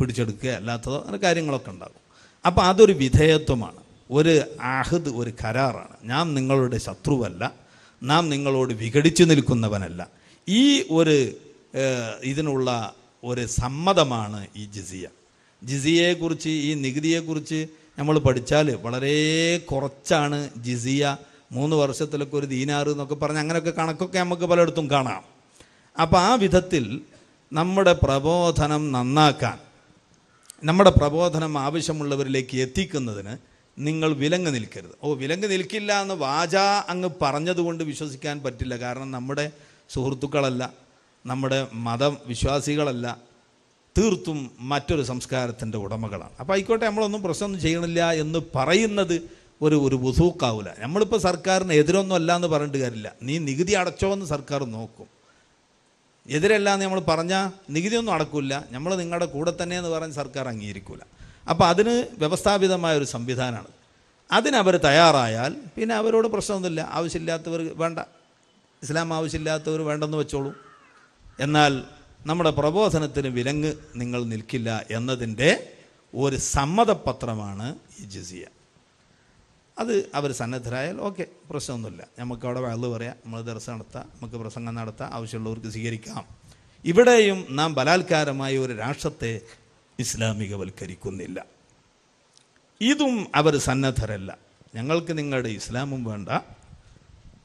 പിടിച്ചെടുക്കുക അല്ലാത്തതോ അങ്ങനെ കാര്യങ്ങളൊക്കെ ഉണ്ടാകും. അപ്പോൾ അതൊരു വിധേയത്വമാണ്. ഒരു അഹദ് ഒരു കരാറാണ്. ഞാൻ നിങ്ങളുടെ ശത്രുവല്ല. നാം നിങ്ങളോട് വിഘടിച്ചു നിൽക്കുന്നവനല്ല. ഈ ഒരു ഇതിനുള്ള ഒരു സമ്മതമാണ് ഈ ജിസിയ. ജിസിയയെക്കുറിച്ച് ഈ നികുതിയെക്കുറിച്ച് നമ്മൾ പഠിച്ചാൽ വളരെ കുറച്ചാണ് ജിസിയ. മൂന്ന് വർഷത്തിലൊക്കെ ഒരു ദീനാറ് എന്നൊക്കെ പറഞ്ഞ് അങ്ങനെയൊക്കെ കണക്കൊക്കെ നമുക്ക് പലയിടത്തും കാണാം. അപ്പോൾ ആ വിധത്തിൽ നമ്മുടെ പ്രബോധനം നന്നാക്കാൻ നമ്മുടെ പ്രബോധനം ആവശ്യമുള്ളവരിലേക്ക് എത്തിക്കുന്നതിന് നിങ്ങൾ വിലങ്ങ് നിൽക്കരുത്. ഓ വിലങ്ങ് നിൽക്കില്ല എന്ന് വാച അങ്ങ് പറഞ്ഞതുകൊണ്ട് വിശ്വസിക്കാൻ പറ്റില്ല. കാരണം നമ്മുടെ സുഹൃത്തുക്കളല്ല. നമ്മുടെ മതം വിശ്വാസികളല്ല തീർത്തും മറ്റൊരു സംസ്കാരത്തിന്റെ ഉടമകളാണ്. അപ്പോൾ ആയിക്കോട്ടെ നമ്മളൊന്നും പ്രശ്നമൊന്നും ചെയ്യണില്ല എന്ന് പറയുന്നത് ഒരു ഒരു വുസൂക്കാവില്ല നമ്മളിപ്പോൾ സർക്കാരിന് എതിരൊന്നും അല്ല എന്ന് പറഞ്ഞിട്ട് കാര്യമില്ല. നീ നികുതി അടച്ചോ എന്ന് സർക്കാർ നോക്കും. എതിരല്ല എന്ന് നമ്മൾ പറഞ്ഞാൽ നികുതിയൊന്നും അടക്കില്ല നമ്മൾ നിങ്ങളുടെ കൂടെ തന്നെ എന്ന് പറഞ്ഞ് സർക്കാർ അംഗീകരിക്കില്ല അപ്പോൾ അതിന് വ്യവസ്ഥാപിതമായ ഒരു സംവിധാനമാണ്. അതിനവർ തയ്യാറായാൽ പിന്നെ അവരോട് പ്രശ്നമൊന്നുമില്ല. ആവശ്യമില്ലാത്തവർ വേണ്ട. ഇസ്ലാം ആവശ്യമില്ലാത്തവർ വേണ്ടെന്ന് വെച്ചോളൂ. എന്നാൽ നമ്മുടെ പ്രബോധനത്തിന് വിലങ്ങ് നിങ്ങൾ നിൽക്കില്ല എന്നതിന്റെ ഒരു സമ്മതപത്രമാണ് ഈ ജസിയ. അത് അവർ സന്നദ്ധരായാൽ ഓക്കെ പ്രശ്നമൊന്നുമില്ല. നമുക്ക് അവിടെ വയൽ പറയാം നമ്മൾ ദർശനം നടത്താം നമുക്ക് പ്രസംഗം നടത്താം ആവശ്യമുള്ളവർക്ക് സ്വീകരിക്കാം. ഇവിടെയും നാം ബലാത്കാരമായ ഒരു രാഷ്ട്രത്തെ ഇസ്ലാമികവൽക്കരിക്കുന്നില്ല. ഇതും അവർ സന്നദ്ധരല്ല. ഞങ്ങൾക്ക് നിങ്ങളുടെ ഇസ്ലാമും വേണ്ട.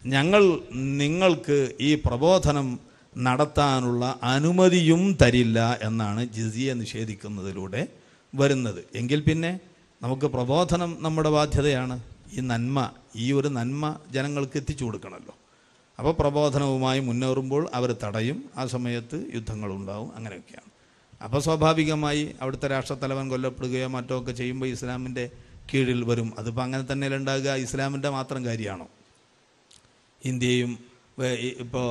ഞങ്ങൾ നിങ്ങൾക്ക് ഈ പ്രബോധനം നടത്താനുള്ള അനുമതിയും തരില്ല എന്നാണ് ജിസിയെ നിഷേധിക്കുന്നതിലൂടെ വരുന്നത്. എങ്കിൽ പിന്നെ നമുക്ക് പ്രബോധനം നമ്മുടെ ബാധ്യതയാണ്. ഈ നന്മ ഈ ഒരു നന്മ ജനങ്ങൾക്ക് എത്തിച്ചു കൊടുക്കണമല്ലോ. അപ്പോൾ പ്രബോധനവുമായി മുന്നേറുമ്പോൾ അവർ തടയും. ആ സമയത്ത് യുദ്ധങ്ങളുണ്ടാവും. അങ്ങനെയൊക്കെയാണ്. അപ്പോൾ സ്വാഭാവികമായി അവിടുത്തെ രാഷ്ട്രത്തലവൻ കൊല്ലപ്പെടുകയോ മറ്റോ ഒക്കെ ചെയ്യുമ്പോൾ ഇസ്ലാമിന്റെ കീഴിൽ വരും. അതിപ്പോൾ അങ്ങനെ തന്നെ ഉണ്ടാകുക? ഇസ്ലാമിന്റെ മാത്രം കാര്യമാണോ? ഇന്ത്യയും ഇപ്പോൾ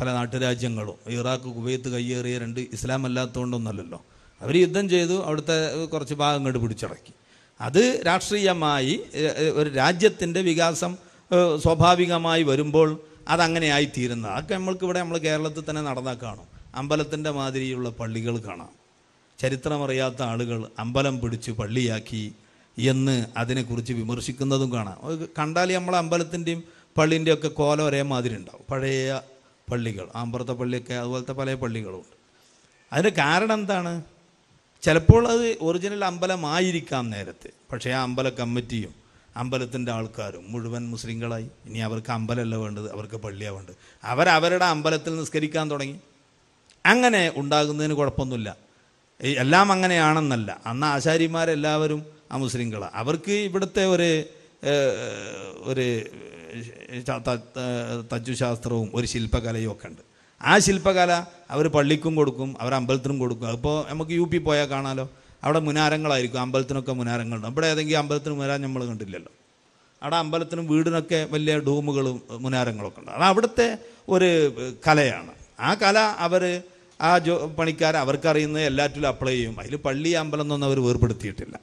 പല നാട്ടുരാജ്യങ്ങളും ഇറാഖ് കുവൈത്ത് കയ്യേറിയ രണ്ട് ഇസ്ലാം അല്ലാത്തതുകൊണ്ടൊന്നല്ലല്ലോ അവർ യുദ്ധം ചെയ്തു അവിടുത്തെ കുറച്ച് ഭാഗം ഭാഗങ്ങൾ പിടിച്ചടക്കി. അത് രാഷ്ട്രീയമായി ഒരു രാജ്യത്തിന്റെ വികാസം സ്വാഭാവികമായി വരുമ്പോൾ അതങ്ങനെയായി തീരുന്നത് അതൊക്കെ നമ്മൾക്ക് ഇവിടെ നമ്മൾ കേരളത്തിൽ തന്നെ നടന്നാൽ കാണും. അമ്പലത്തിന്റെ മാതിരിയുള്ള പള്ളികൾ കാണാം. ചരിത്രമറിയാത്ത ആളുകൾ അമ്പലം പിടിച്ച് പള്ളിയാക്കി എന്ന് അതിനെക്കുറിച്ച് വിമർശിക്കുന്നതും കാണാം. കണ്ടാൽ നമ്മളെ അമ്പലത്തിന്റെയും പള്ളിന്റെയും കോല കോലം ഒരേ മാതിരി ഉണ്ടാവും. പഴയ പള്ളികൾ ആമ്പറത്തെ പള്ളിയൊക്കെ അതുപോലത്തെ പല പള്ളികളുമുണ്ട് അതിന്റെ കാരണം എന്താണ്? ചിലപ്പോൾ അത് ഒറിജിനൽ അമ്പലമായിരിക്കാം നേരത്തെ. പക്ഷേ ആ അമ്പല കമ്മിറ്റിയും അമ്പലത്തിന്റെ ആൾക്കാരും മുഴുവൻ മുസ്ലിങ്ങളായി. ഇനി അവർക്ക് അമ്പലമല്ല വേണ്ടത് അവർക്ക് പള്ളിയാണ് വേണ്ടത്. അവരവരുടെ അമ്പലത്തിൽ നിസ്കരിക്കാൻ തുടങ്ങി. അങ്ങനെ ഉണ്ടാകുന്നതിന് കുഴപ്പമൊന്നുമില്ല. എല്ലാം അങ്ങനെയാണെന്നല്ല. അന്ന് ആശാരിമാരെല്ലാവരും ആ മുസ്ലിങ്ങളാണ് അവർക്ക് ഇവിടുത്തെ ഒരു ഒരു ശ- ത- ത- ഒരു ശില്പകലയും ഒക്കെ ഉണ്ട്. ആ ശില്പകല അവർ പള്ളിക്കും കൊടുക്കും അവർ അമ്പലത്തിനും കൊടുക്കും. അപ്പോൾ നമുക്ക് യു പി പോയാൽ കാണാലോ. അവിടെ മുനാരങ്ങളായിരിക്കും അമ്പലത്തിനൊക്കെ മുനാരങ്ങളുണ്ട്. ഇവിടെ ഏതെങ്കിലും അമ്പലത്തിന് മുനാരം നമ്മൾ കണ്ടില്ലല്ലോ. അവിടെ അമ്പലത്തിനും വീടിനൊക്കെ വലിയ ഡൂമുകളും മുനാരങ്ങളൊക്കെ ഉണ്ട്. അത് അവിടുത്തെ ഒരു കലയാണ്. ആ കല അവർ ആ ജോ പണിക്കാർ അവർക്കറിയുന്ന എല്ലാറ്റിലും അപ്ലൈ ചെയ്യും. അതിൽ പള്ളി അമ്പലം എന്നൊന്നും അവർ വേർപെടുത്തിയിട്ടില്ല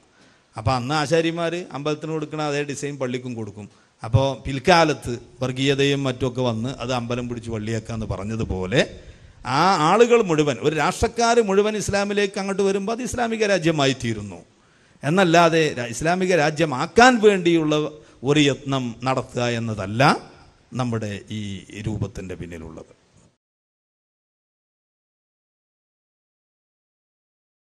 അപ്പോൾ അന്ന് ആശാരിമാർ അമ്പലത്തിന് കൊടുക്കുന്ന അതേ ഡിസൈൻ പള്ളിക്കും കൊടുക്കും. അപ്പോൾ പിൽക്കാലത്ത് വർഗീയതയും മറ്റുമൊക്കെ വന്ന് അത് അമ്പലം പിടിച്ച് പള്ളിയാക്കാന്ന് പറഞ്ഞതുപോലെ ആ ആളുകൾ മുഴുവൻ ഒരു രാഷ്ട്രക്കാർ മുഴുവൻ ഇസ്ലാമിലേക്ക് അങ്ങോട്ട് വരുമ്പോൾ അത് ഇസ്ലാമിക രാജ്യമായി തീരുന്നു. എന്നല്ലാതെ ഇസ്ലാമിക രാജ്യമാക്കാൻ വേണ്ടിയുള്ള ഒരു യത്നം നടത്തുക എന്നതല്ല നമ്മുടെ ഈ രൂപത്തിന്റെ പിന്നിലുള്ളത്.